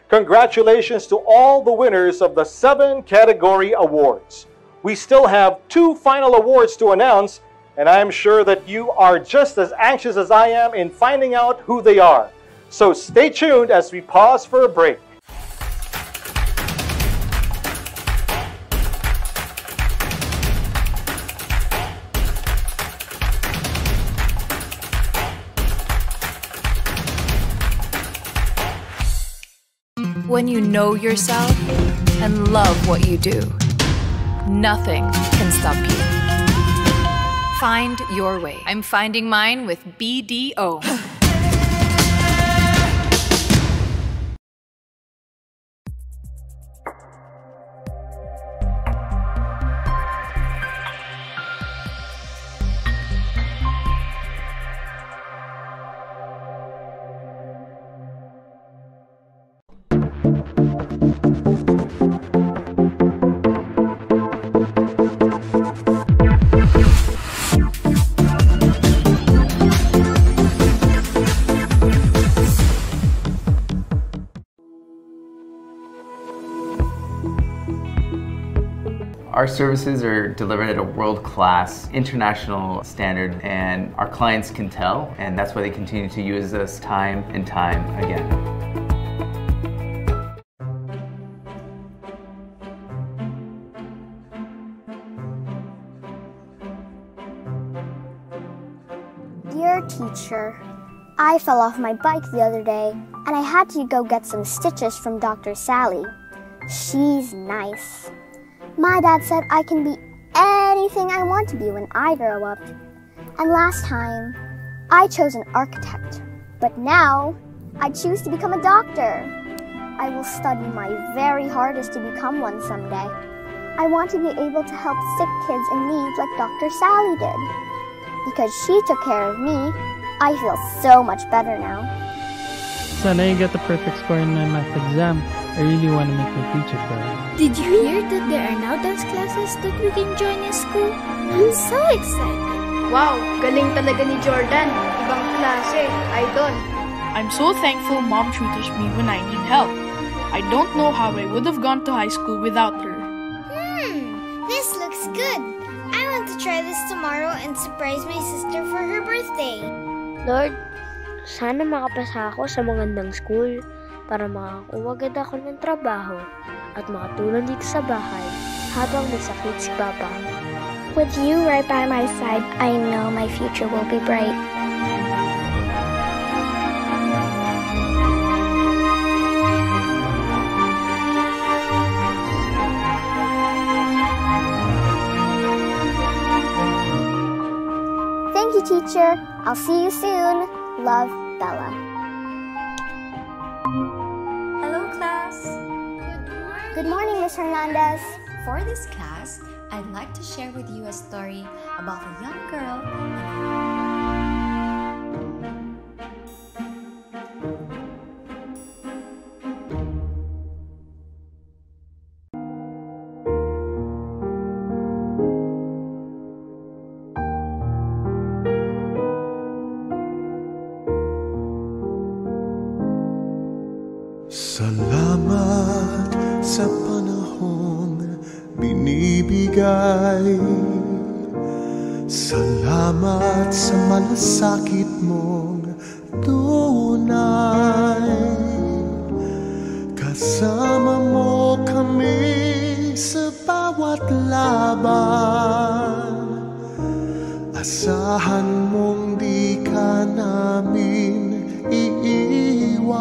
Congratulations to all the winners of the seven category awards. We still have two final awards to announce, and I am sure that you are just as anxious as I am in finding out who they are. So stay tuned as we pause for a break. When you know yourself and love what you do, nothing can stop you. Find your way. I'm finding mine with BDO. Our services are delivered at a world-class international standard and our clients can tell and that's why they continue to use us time and time again. Dear teacher, I fell off my bike the other day and I had to go get some stitches from Dr. Sally. She's nice. My dad said I can be anything I want to be when I grow up. And last time, I chose an architect. But now, I choose to become a doctor. I will study my very hardest to become one someday. I want to be able to help sick kids in need like Dr. Sally did. Because she took care of me, I feel so much better now. Sana you get the perfect score in my math exam. I really want to make my future proud. Did you hear that there are now dance classes that we can join in school? I'm so excited. Wow, galing talaga ni Jordan. Ibang klase, idol. I'm so thankful mom tutors me when I need help. I don't know how I would have gone to high school without her. Hmm, this looks good. I want to try this tomorrow and surprise my sister for her birthday. Lord, sana makapasa ako sa magandang school para makakuha agad ako ng trabaho at makatulong dito sa bahay habang nasakit si Papa. With you right by my side, I know my future will be bright. Thank you, teacher. I'll see you soon. Love, Bella. Good morning, Miss Hernandez. For this class, I'd like to share with you a story about a young girl binibigay Salamat sa malasakit mong tunay. Kasama mo kami sa bawat laban. Asahan mong di ka namin iiwan.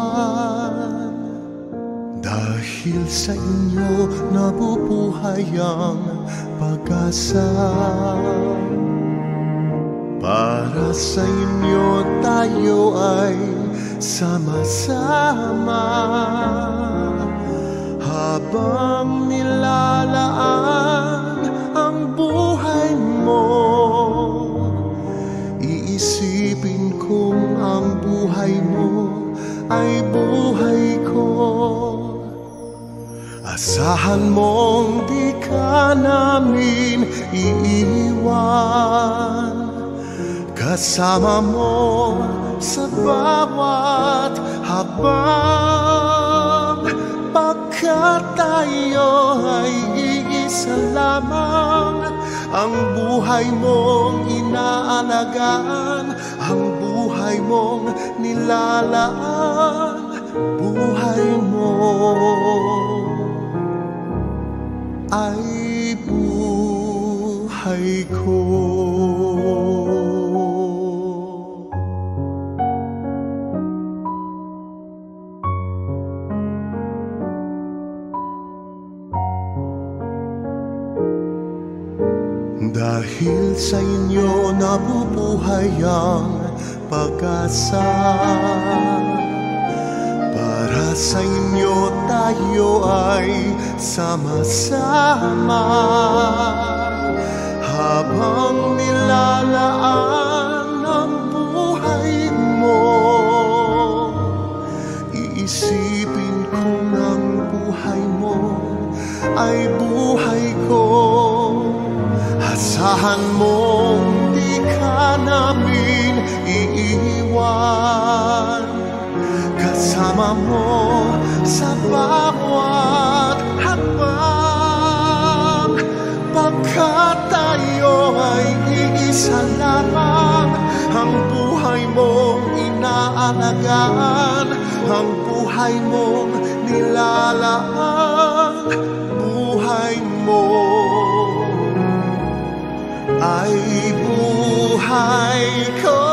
Dahil sa inyo nabubuhay ang pag-asa Para sa inyo tayo ay sama-sama. Habang nilalaan ang buhay mo Iisipin kong ang buhay mo ay buhay Asahan mong di ka namin iiwan. Kasama mo sa bawat habang Pagkat tayo ay iisa lamang. Ang buhay mong inaalagaan Ang buhay mong nilalaan. Buhay mo ay buhay ko. Dahil sa inyo nabubuhay ang pag-asa Para sa inyo tayo ay sama-sama. Habang nilalaan ang buhay mo Iisipin kong ang buhay mo ay buhay ko. Asahan mong Kasama mo sa bawat hakbang Pagkat tayo ay iisa lamang Ang buhay mong inaalagaan Ang buhay mong nilalaan Buhay mo ay buhay ko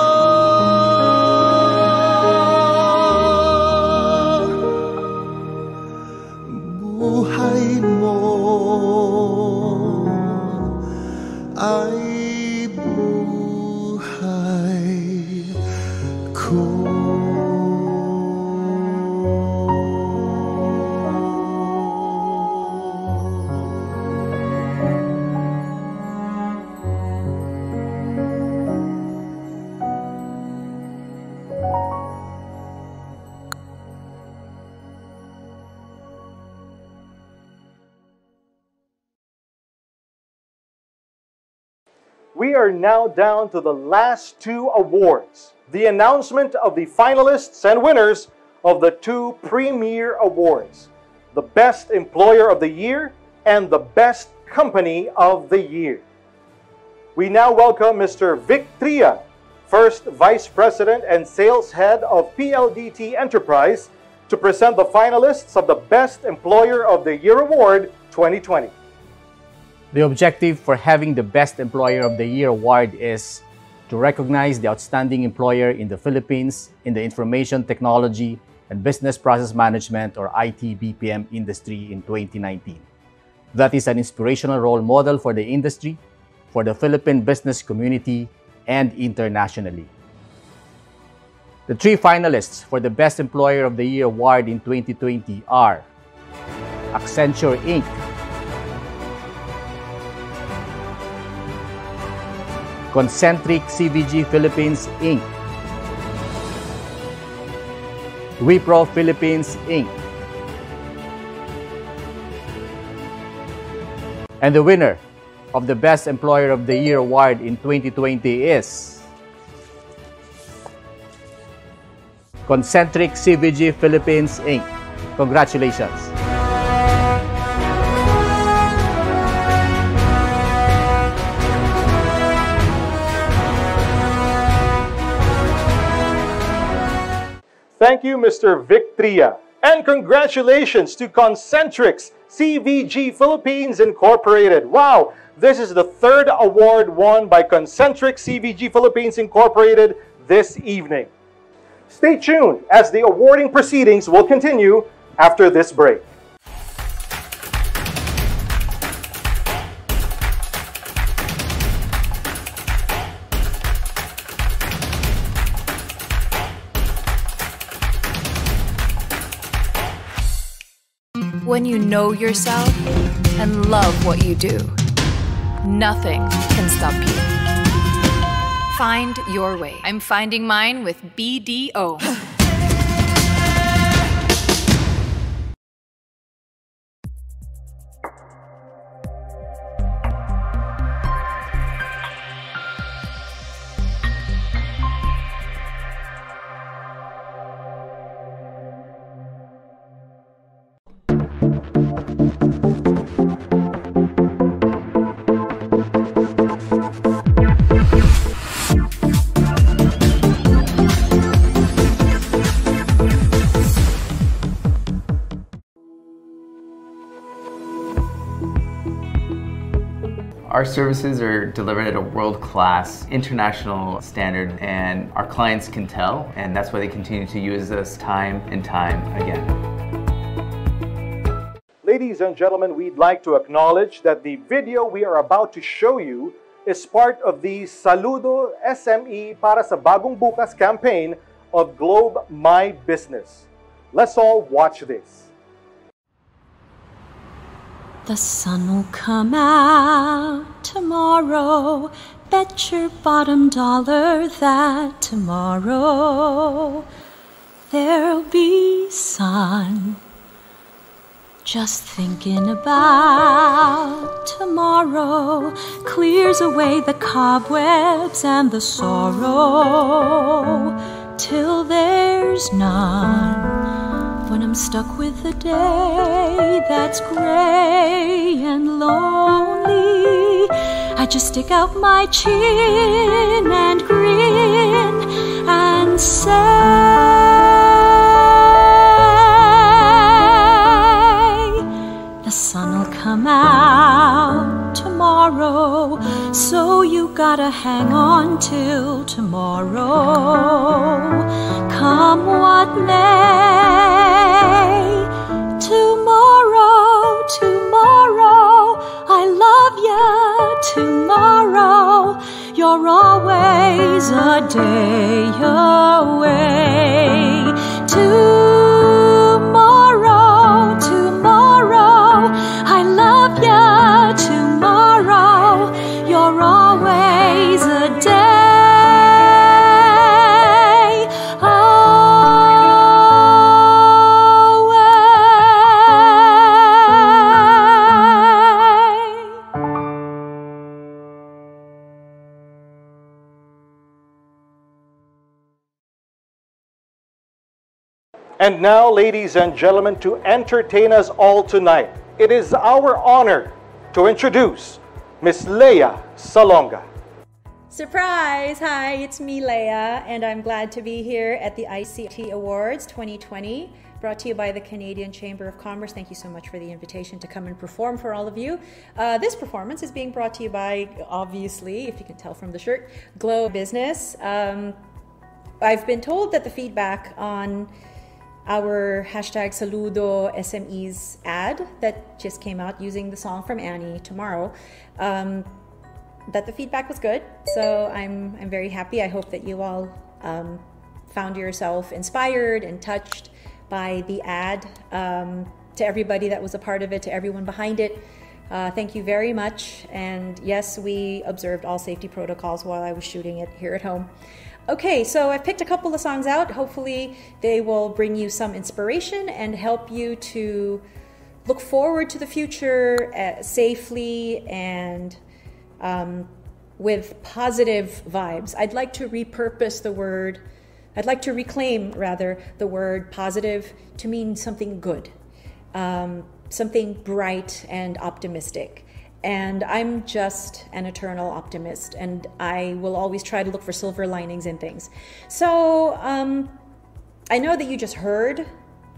We are now down to the last two awards. The announcement of the finalists and winners of the two premier awards the Best Employer of the Year and the Best Company of the Year. We now welcome Mr. Vic Tria, First Vice President and Sales Head of PLDT Enterprise, to present the finalists of the Best Employer of the Year Award 2020. The objective for having the Best Employer of the Year award is to recognize the outstanding employer in the Philippines in the information technology and business process management or IT BPM industry in 2019. That is an inspirational role model for the industry, for the Philippine business community, and internationally. The three finalists for the Best Employer of the Year award in 2020 are Accenture Inc., Concentrix CVG Philippines Inc., Wipro Philippines Inc., and the winner of the Best Employer of the Year award in 2020 is Concentrix CVG Philippines Inc. Congratulations. Thank you, Mr. Victria. And congratulations to Concentrix CVG Philippines Incorporated. Wow, this is the third award won by Concentrix CVG Philippines Incorporated this evening. Stay tuned as the awarding proceedings will continue after this break. When you know yourself and love what you do, nothing can stop you. Find your way. I'm finding mine with BDO. Our services are delivered at a world-class international standard and our clients can tell and that's why they continue to use us time and time again. Ladies and gentlemen, we'd like to acknowledge that the video we are about to show you is part of the Saludo SME para sa Bagong Bukas campaign of Globe My Business. Let's all watch this. The sun will come out tomorrow. Bet your bottom dollar that tomorrow there'll be sun. Just thinking about tomorrow clears away the cobwebs and the sorrow till there's none. When I'm stuck with a day that's gray and lonely, I just stick out my chin and grin and say, The sun'll come out tomorrow, so you gotta hang on till tomorrow. Come what may, tomorrow, tomorrow, I love you tomorrow. You're always a day away. Tomorrow, And now, ladies and gentlemen, to entertain us all tonight, it is our honor to introduce Miss Lea Salonga. Surprise! Hi, it's me, Lea, and I'm glad to be here at the ICT Awards 2020, brought to you by the Canadian Chamber of Commerce. Thank you so much for the invitation to come and perform for all of you. Uh, this performance is being brought to you by, obviously, if you can tell from the shirt, Globe Business. Um, I've been told that the feedback on our hashtag Saludo SMEs ad that just came out using the song from Annie tomorrow. Um, that the feedback was good, so I'm I'm very happy. I hope that you all um, found yourself inspired and touched by the ad. Um, to everybody that was a part of it, to everyone behind it, uh, thank you very much. And yes, we observed all safety protocols while I was shooting it here at home. Okay, so I've picked a couple of songs out. Hopefully, they will bring you some inspiration and help you to look forward to the future uh, safely and um, with positive vibes. I'd like to repurpose the word, I'd like to reclaim, rather, the word positive to mean something good, um, something bright and optimistic. And I'm just an eternal optimist, and I will always try to look for silver linings in things. So um, I know that you just heard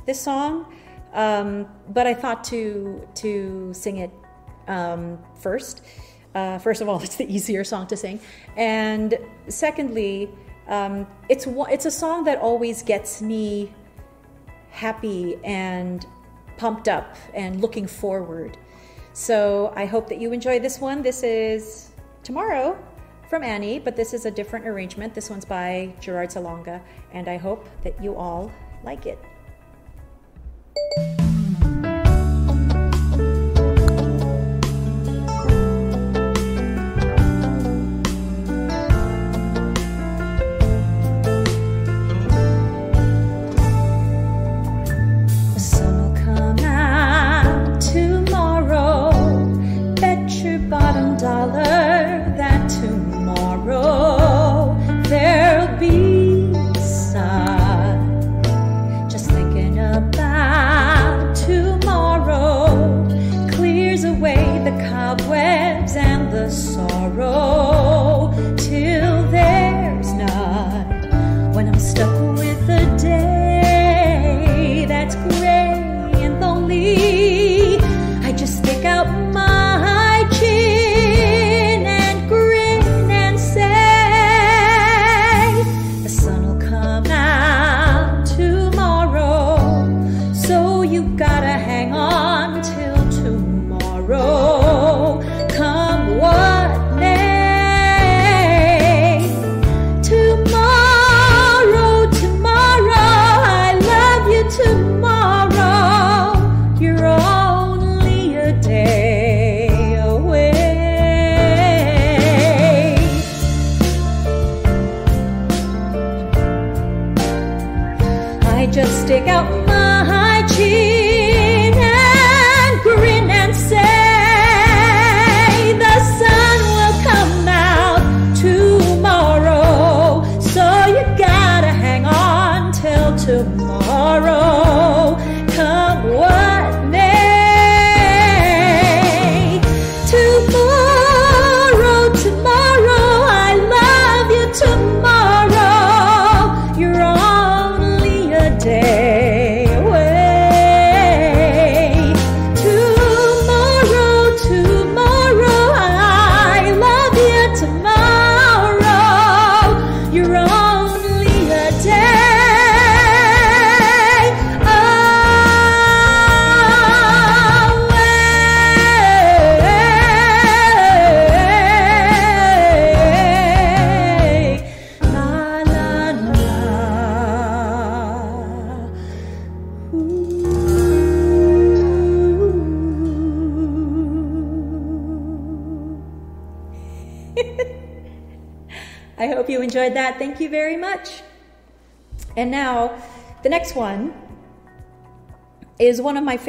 this song, um, but I thought to to sing it um, first. Uh, first of all, it's the easier song to sing, and secondly, um, it's it's a song that always gets me happy and pumped up and looking forward. So I hope that you enjoy this one. This is tomorrow from Annie, but this is a different arrangement. This one's by Gerard Salonga, and I hope that you all like it. bottom dollar that tomorrow there'll be sun. Just thinking about tomorrow clears away the cobwebs and the sorrow.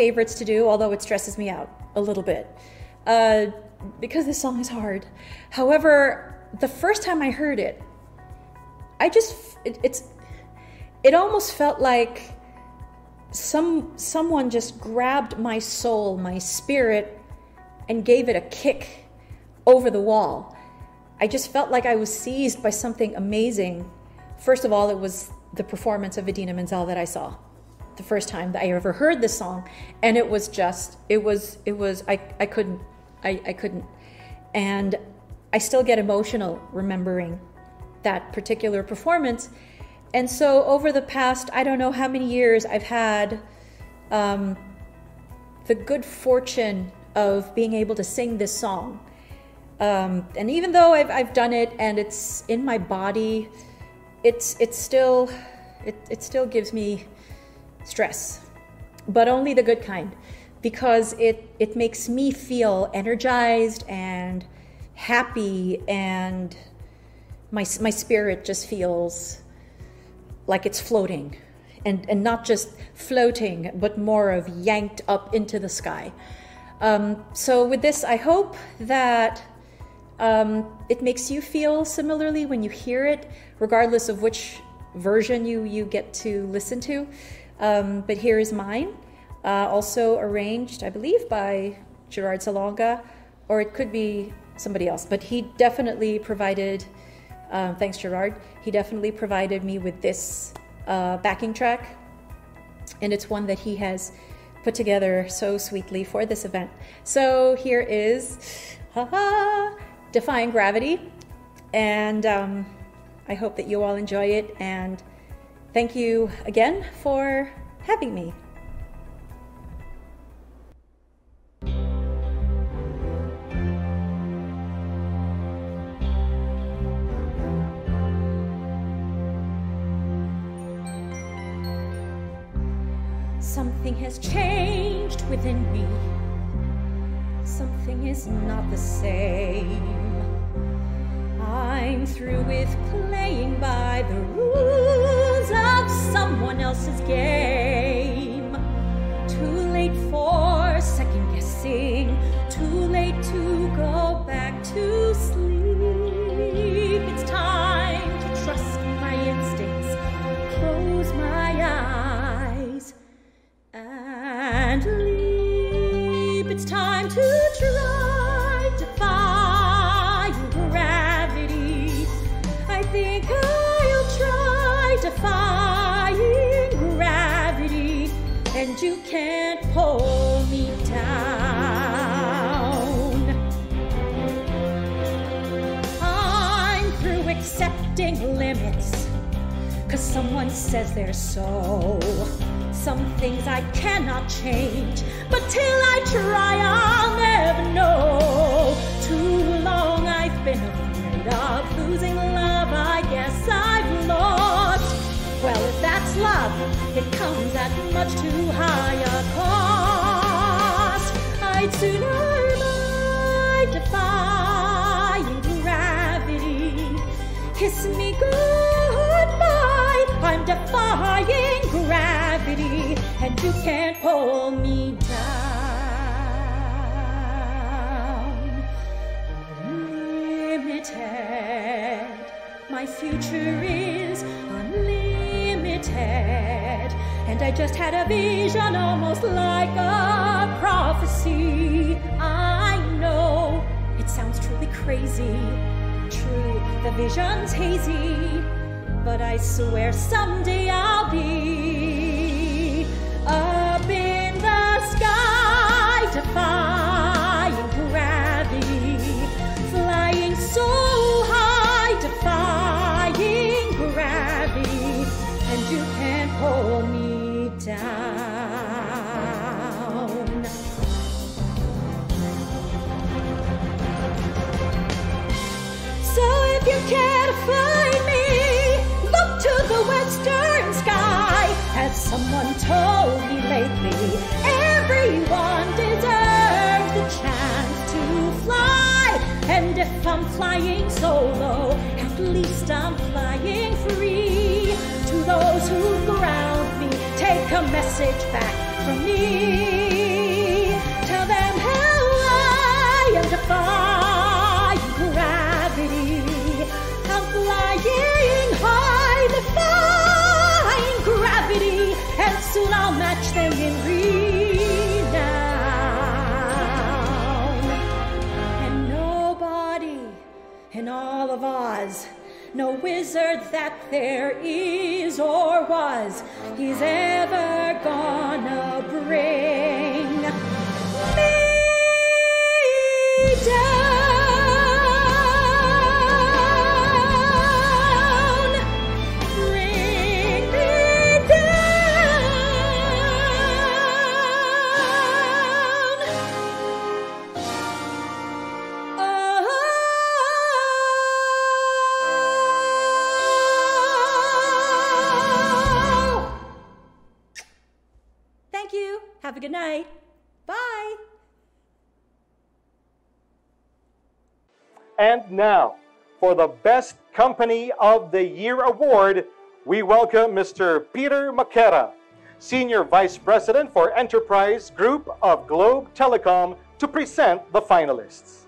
Favorites to do, although it stresses me out a little bit uh, because this song is hard. However, the first time I heard it, I just it, it's it almost felt like some someone just grabbed my soul, my spirit, and gave it a kick over the wall. I just felt like I was seized by something amazing. First of all, it was the performance of Idina Menzel that I saw the first time that I ever heard this song, and it was just it was it was I I couldn't I, I couldn't, and I still get emotional remembering that particular performance. And so over the past I don't know how many years I've had um, the good fortune of being able to sing this song. Um, and even though I've, I've done it and it's in my body, it's it's still it, it still gives me stress, but only the good kind, because it it makes me feel energized and happy, and my my spirit just feels like it's floating, and and not just floating, but more of yanked up into the sky. Um, so with this, I hope that um, it makes you feel similarly when you hear it, regardless of which version you, you get to listen to. Um, but here is mine, uh, also arranged, I believe, by Gerard Salonga, or it could be somebody else. But he definitely provided, um, thanks Gerard, he definitely provided me with this uh, backing track. And it's one that he has put together so sweetly for this event. So here is, haha, Defying Gravity. And um, I hope that you all enjoy it. And thank you again for having me. Something has changed within me. Something is not the same. I'm through with playing by the rules of someone else's game. Too late for second guessing, too late to go back to sleep. It's time to trust my instincts, close my eyes, and pull me down. I'm through accepting limits, cause someone says they're so. Some things I cannot change, but till I try, I'll never know. Too long I've been afraid of losing love, I guess I've lost. Well, if that's love, it comes at much too high. I'd defying gravity. Kiss me goodbye, I'm defying gravity. and you can't pull me down. My future is unlimited, and I just had a vision almost like a prophecy. I know it sounds truly crazy. True, the vision's hazy, but I swear someday I'll be someone told me lately, everyone deserves the chance to fly. And if I'm flying solo, at least I'm flying free. To those who ground me, take a message back from me. All of Oz, no wizard that there is or was, he's ever gonna bring Have a good night. Bye. And now, for the Best Company of the Year award, we welcome Mr. Peter Maquera, Senior Vice President for Enterprise Group of Globe Telecom, to present the finalists.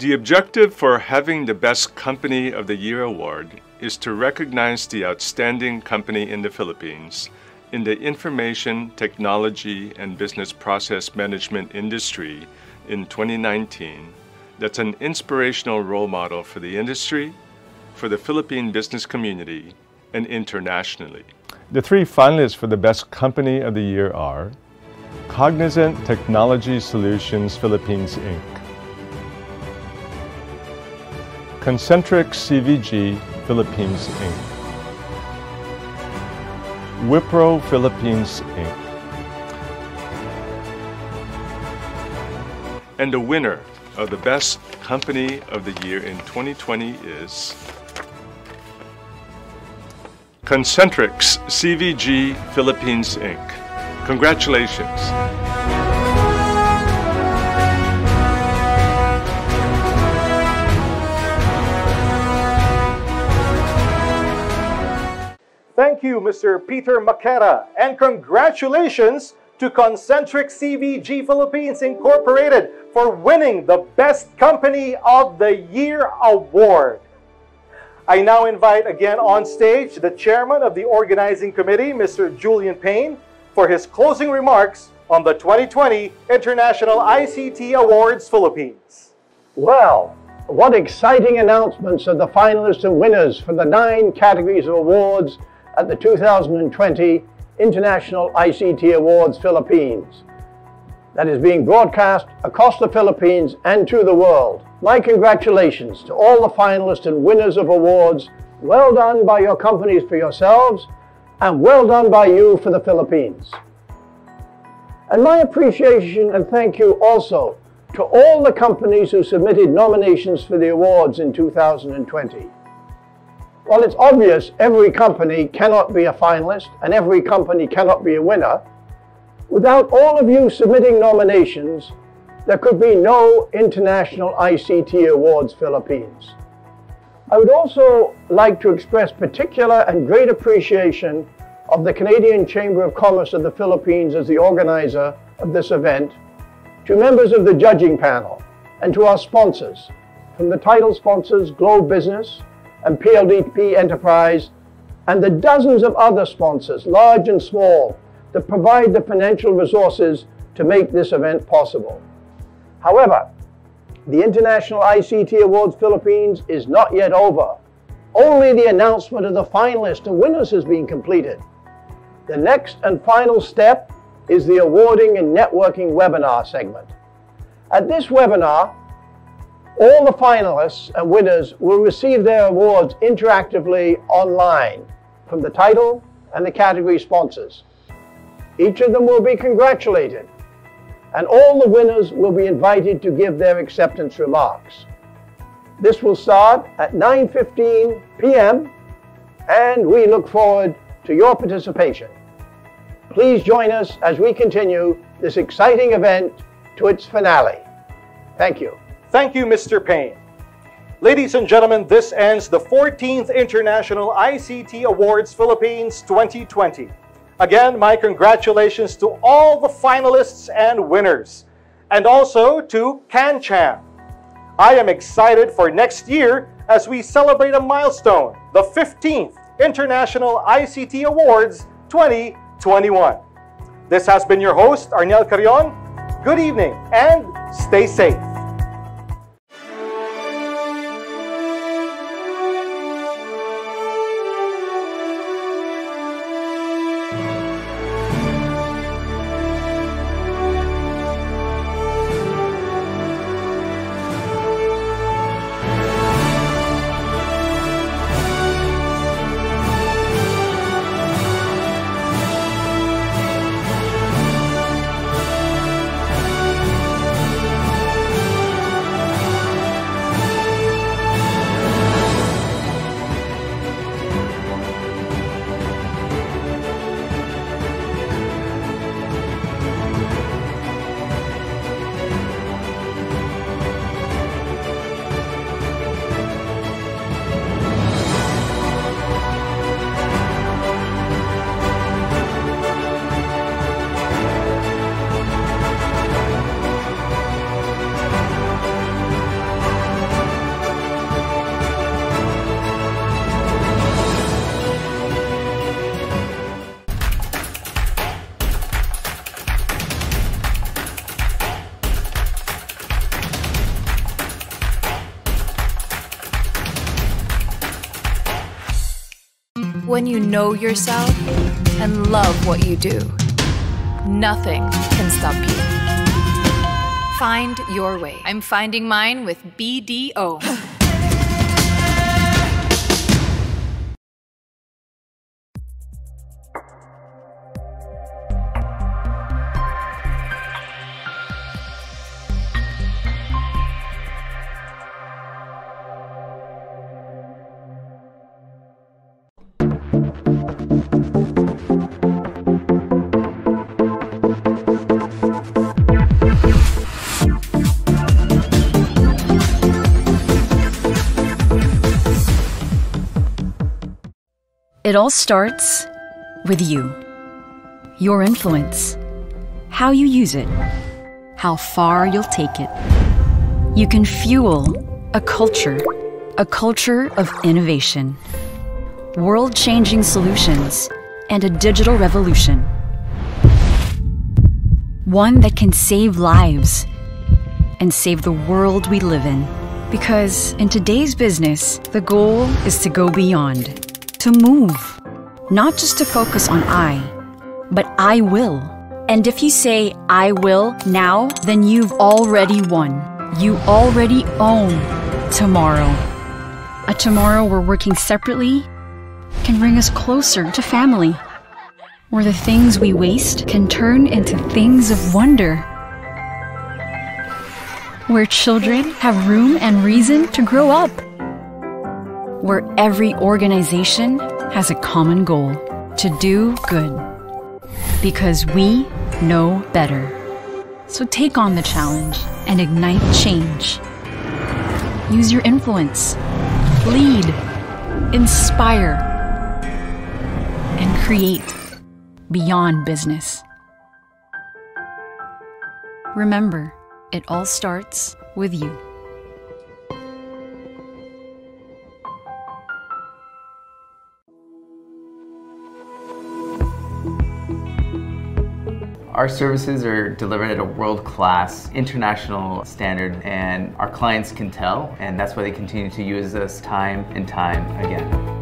The objective for having the Best Company of the Year award is to recognize the outstanding company in the Philippines in the information, technology, and business process management industry in 2019 that's an inspirational role model for the industry, for the Philippine business community, and internationally. The three finalists for the Best Company of the Year are Cognizant Technology Solutions Philippines Inc., Concentrix CVG Philippines Inc., Wipro Philippines Inc. And the winner of the Best Company of the Year in 2020 is Concentrix CVG Philippines Inc. Congratulations. Thank you, Mr. Peter Maquera, and congratulations to Concentrix CVG Philippines Incorporated for winning the Best Company of the Year award. I now invite again on stage the chairman of the organizing committee, Mr. Julian Payne, for his closing remarks on the 2020 International ICT Awards Philippines. Well, what exciting announcements of the finalists and winners for the nine categories of awards at the 2020 International ICT Awards Philippines that is being broadcast across the Philippines and to the world. My congratulations to all the finalists and winners of awards. Well done by your companies for yourselves, and well done by you for the Philippines. And my appreciation and thank you also to all the companies who submitted nominations for the awards in 2020. While it's obvious every company cannot be a finalist and every company cannot be a winner, without all of you submitting nominations, there could be no International ICT Awards Philippines. I would also like to express particular and great appreciation of the Canadian Chamber of Commerce of the Philippines as the organizer of this event, to members of the judging panel, and to our sponsors, from the title sponsors Globe Business and PLDT Enterprise, and the dozens of other sponsors, large and small, that provide the financial resources to make this event possible. However, the International ICT Awards Philippines is not yet over. Only the announcement of the finalists and winners has been completed. The next and final step is the awarding and networking webinar segment. At this webinar, all the finalists and winners will receive their awards interactively online from the title and the category sponsors. Each of them will be congratulated and all the winners will be invited to give their acceptance remarks. This will start at 9.15 p.m. and we look forward to your participation. Please join us as we continue this exciting event to its finale. Thank you. Thank you, Mr. Payne. Ladies and gentlemen, this ends the 14th International ICT Awards Philippines 2020. Again, my congratulations to all the finalists and winners, and also to CanCham. I am excited for next year as we celebrate a milestone, the 15th International ICT Awards 2021. This has been your host, Arnel Carrion. Good evening and stay safe. When you know yourself and love what you do, nothing can stop you. Find your way. I'm finding mine with BDO. It all starts with you. Your influence. How you use it. How far you'll take it. You can fuel a culture, a culture of innovation, world changing solutions, and a digital revolution. One that can save lives and save the world we live in. Because in today's business, the goal is to go beyond to move. Not just to focus on I, but I will. And if you say I will now, then you've already won. You already own tomorrow. A tomorrow where working separately can bring us closer to family. Where the things we waste can turn into things of wonder. Where children have room and reason to grow up where every organization has a common goal to do good. Because we know better. So take on the challenge and ignite change. Use your influence, lead, inspire, and create beyond business. Remember, it all starts with you. Our services are delivered at a world-class international standard and our clients can tell and that's why they continue to use us time and time again.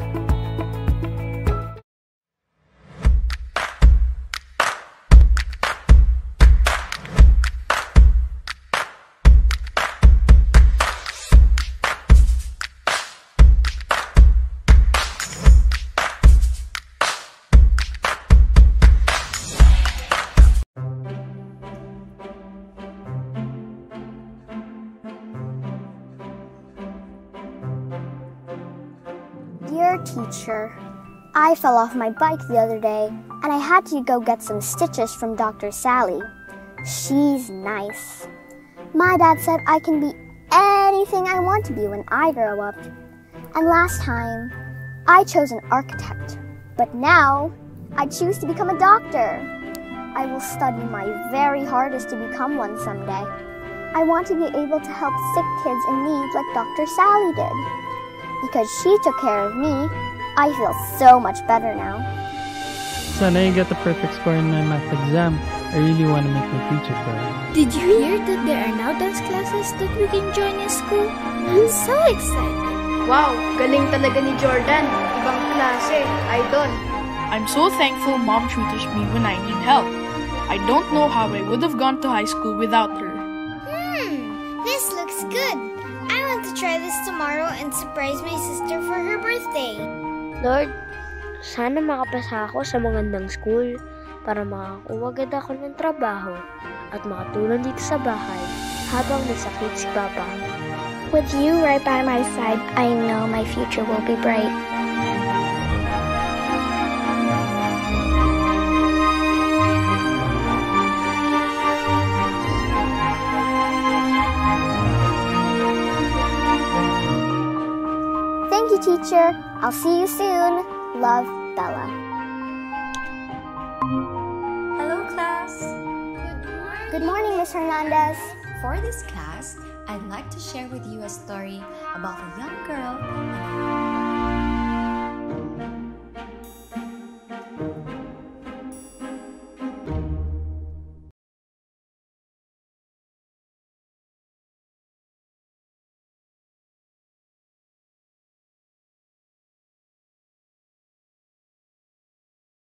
My bike the other day and I had to go get some stitches from Dr. Sally. She's nice. My dad said I can be anything I want to be when I grow up. And last time, I chose an architect. But now, I choose to become a doctor. I will study my very hardest to become one someday. I want to be able to help sick kids in need like Dr. Sally did. Because she took care of me, I feel so much better now. Sana I get the perfect score in my math exam. I really want to make my future proud. Did you hear that there are now dance classes that we can join in school? I'm so excited. Wow, galing talaga ni Jordan. Ibang klase, idol. I'm so thankful mom tutors me when I need help. I don't know how I would have gone to high school without her. Hmm, this looks good. I want to try this tomorrow and surprise my sister for her birthday. Lord, sana makapasa ako sa magandang school para makakuha agad ako ng trabaho at makatulong dito sa bahay habang nasakit si Papa. With you right by my side, I know my future will be bright. Teacher. I'll see you soon. Love, Bella. Hello, class. Good morning, Miss Hernandez. For this class, I'd like to share with you a story about a young girl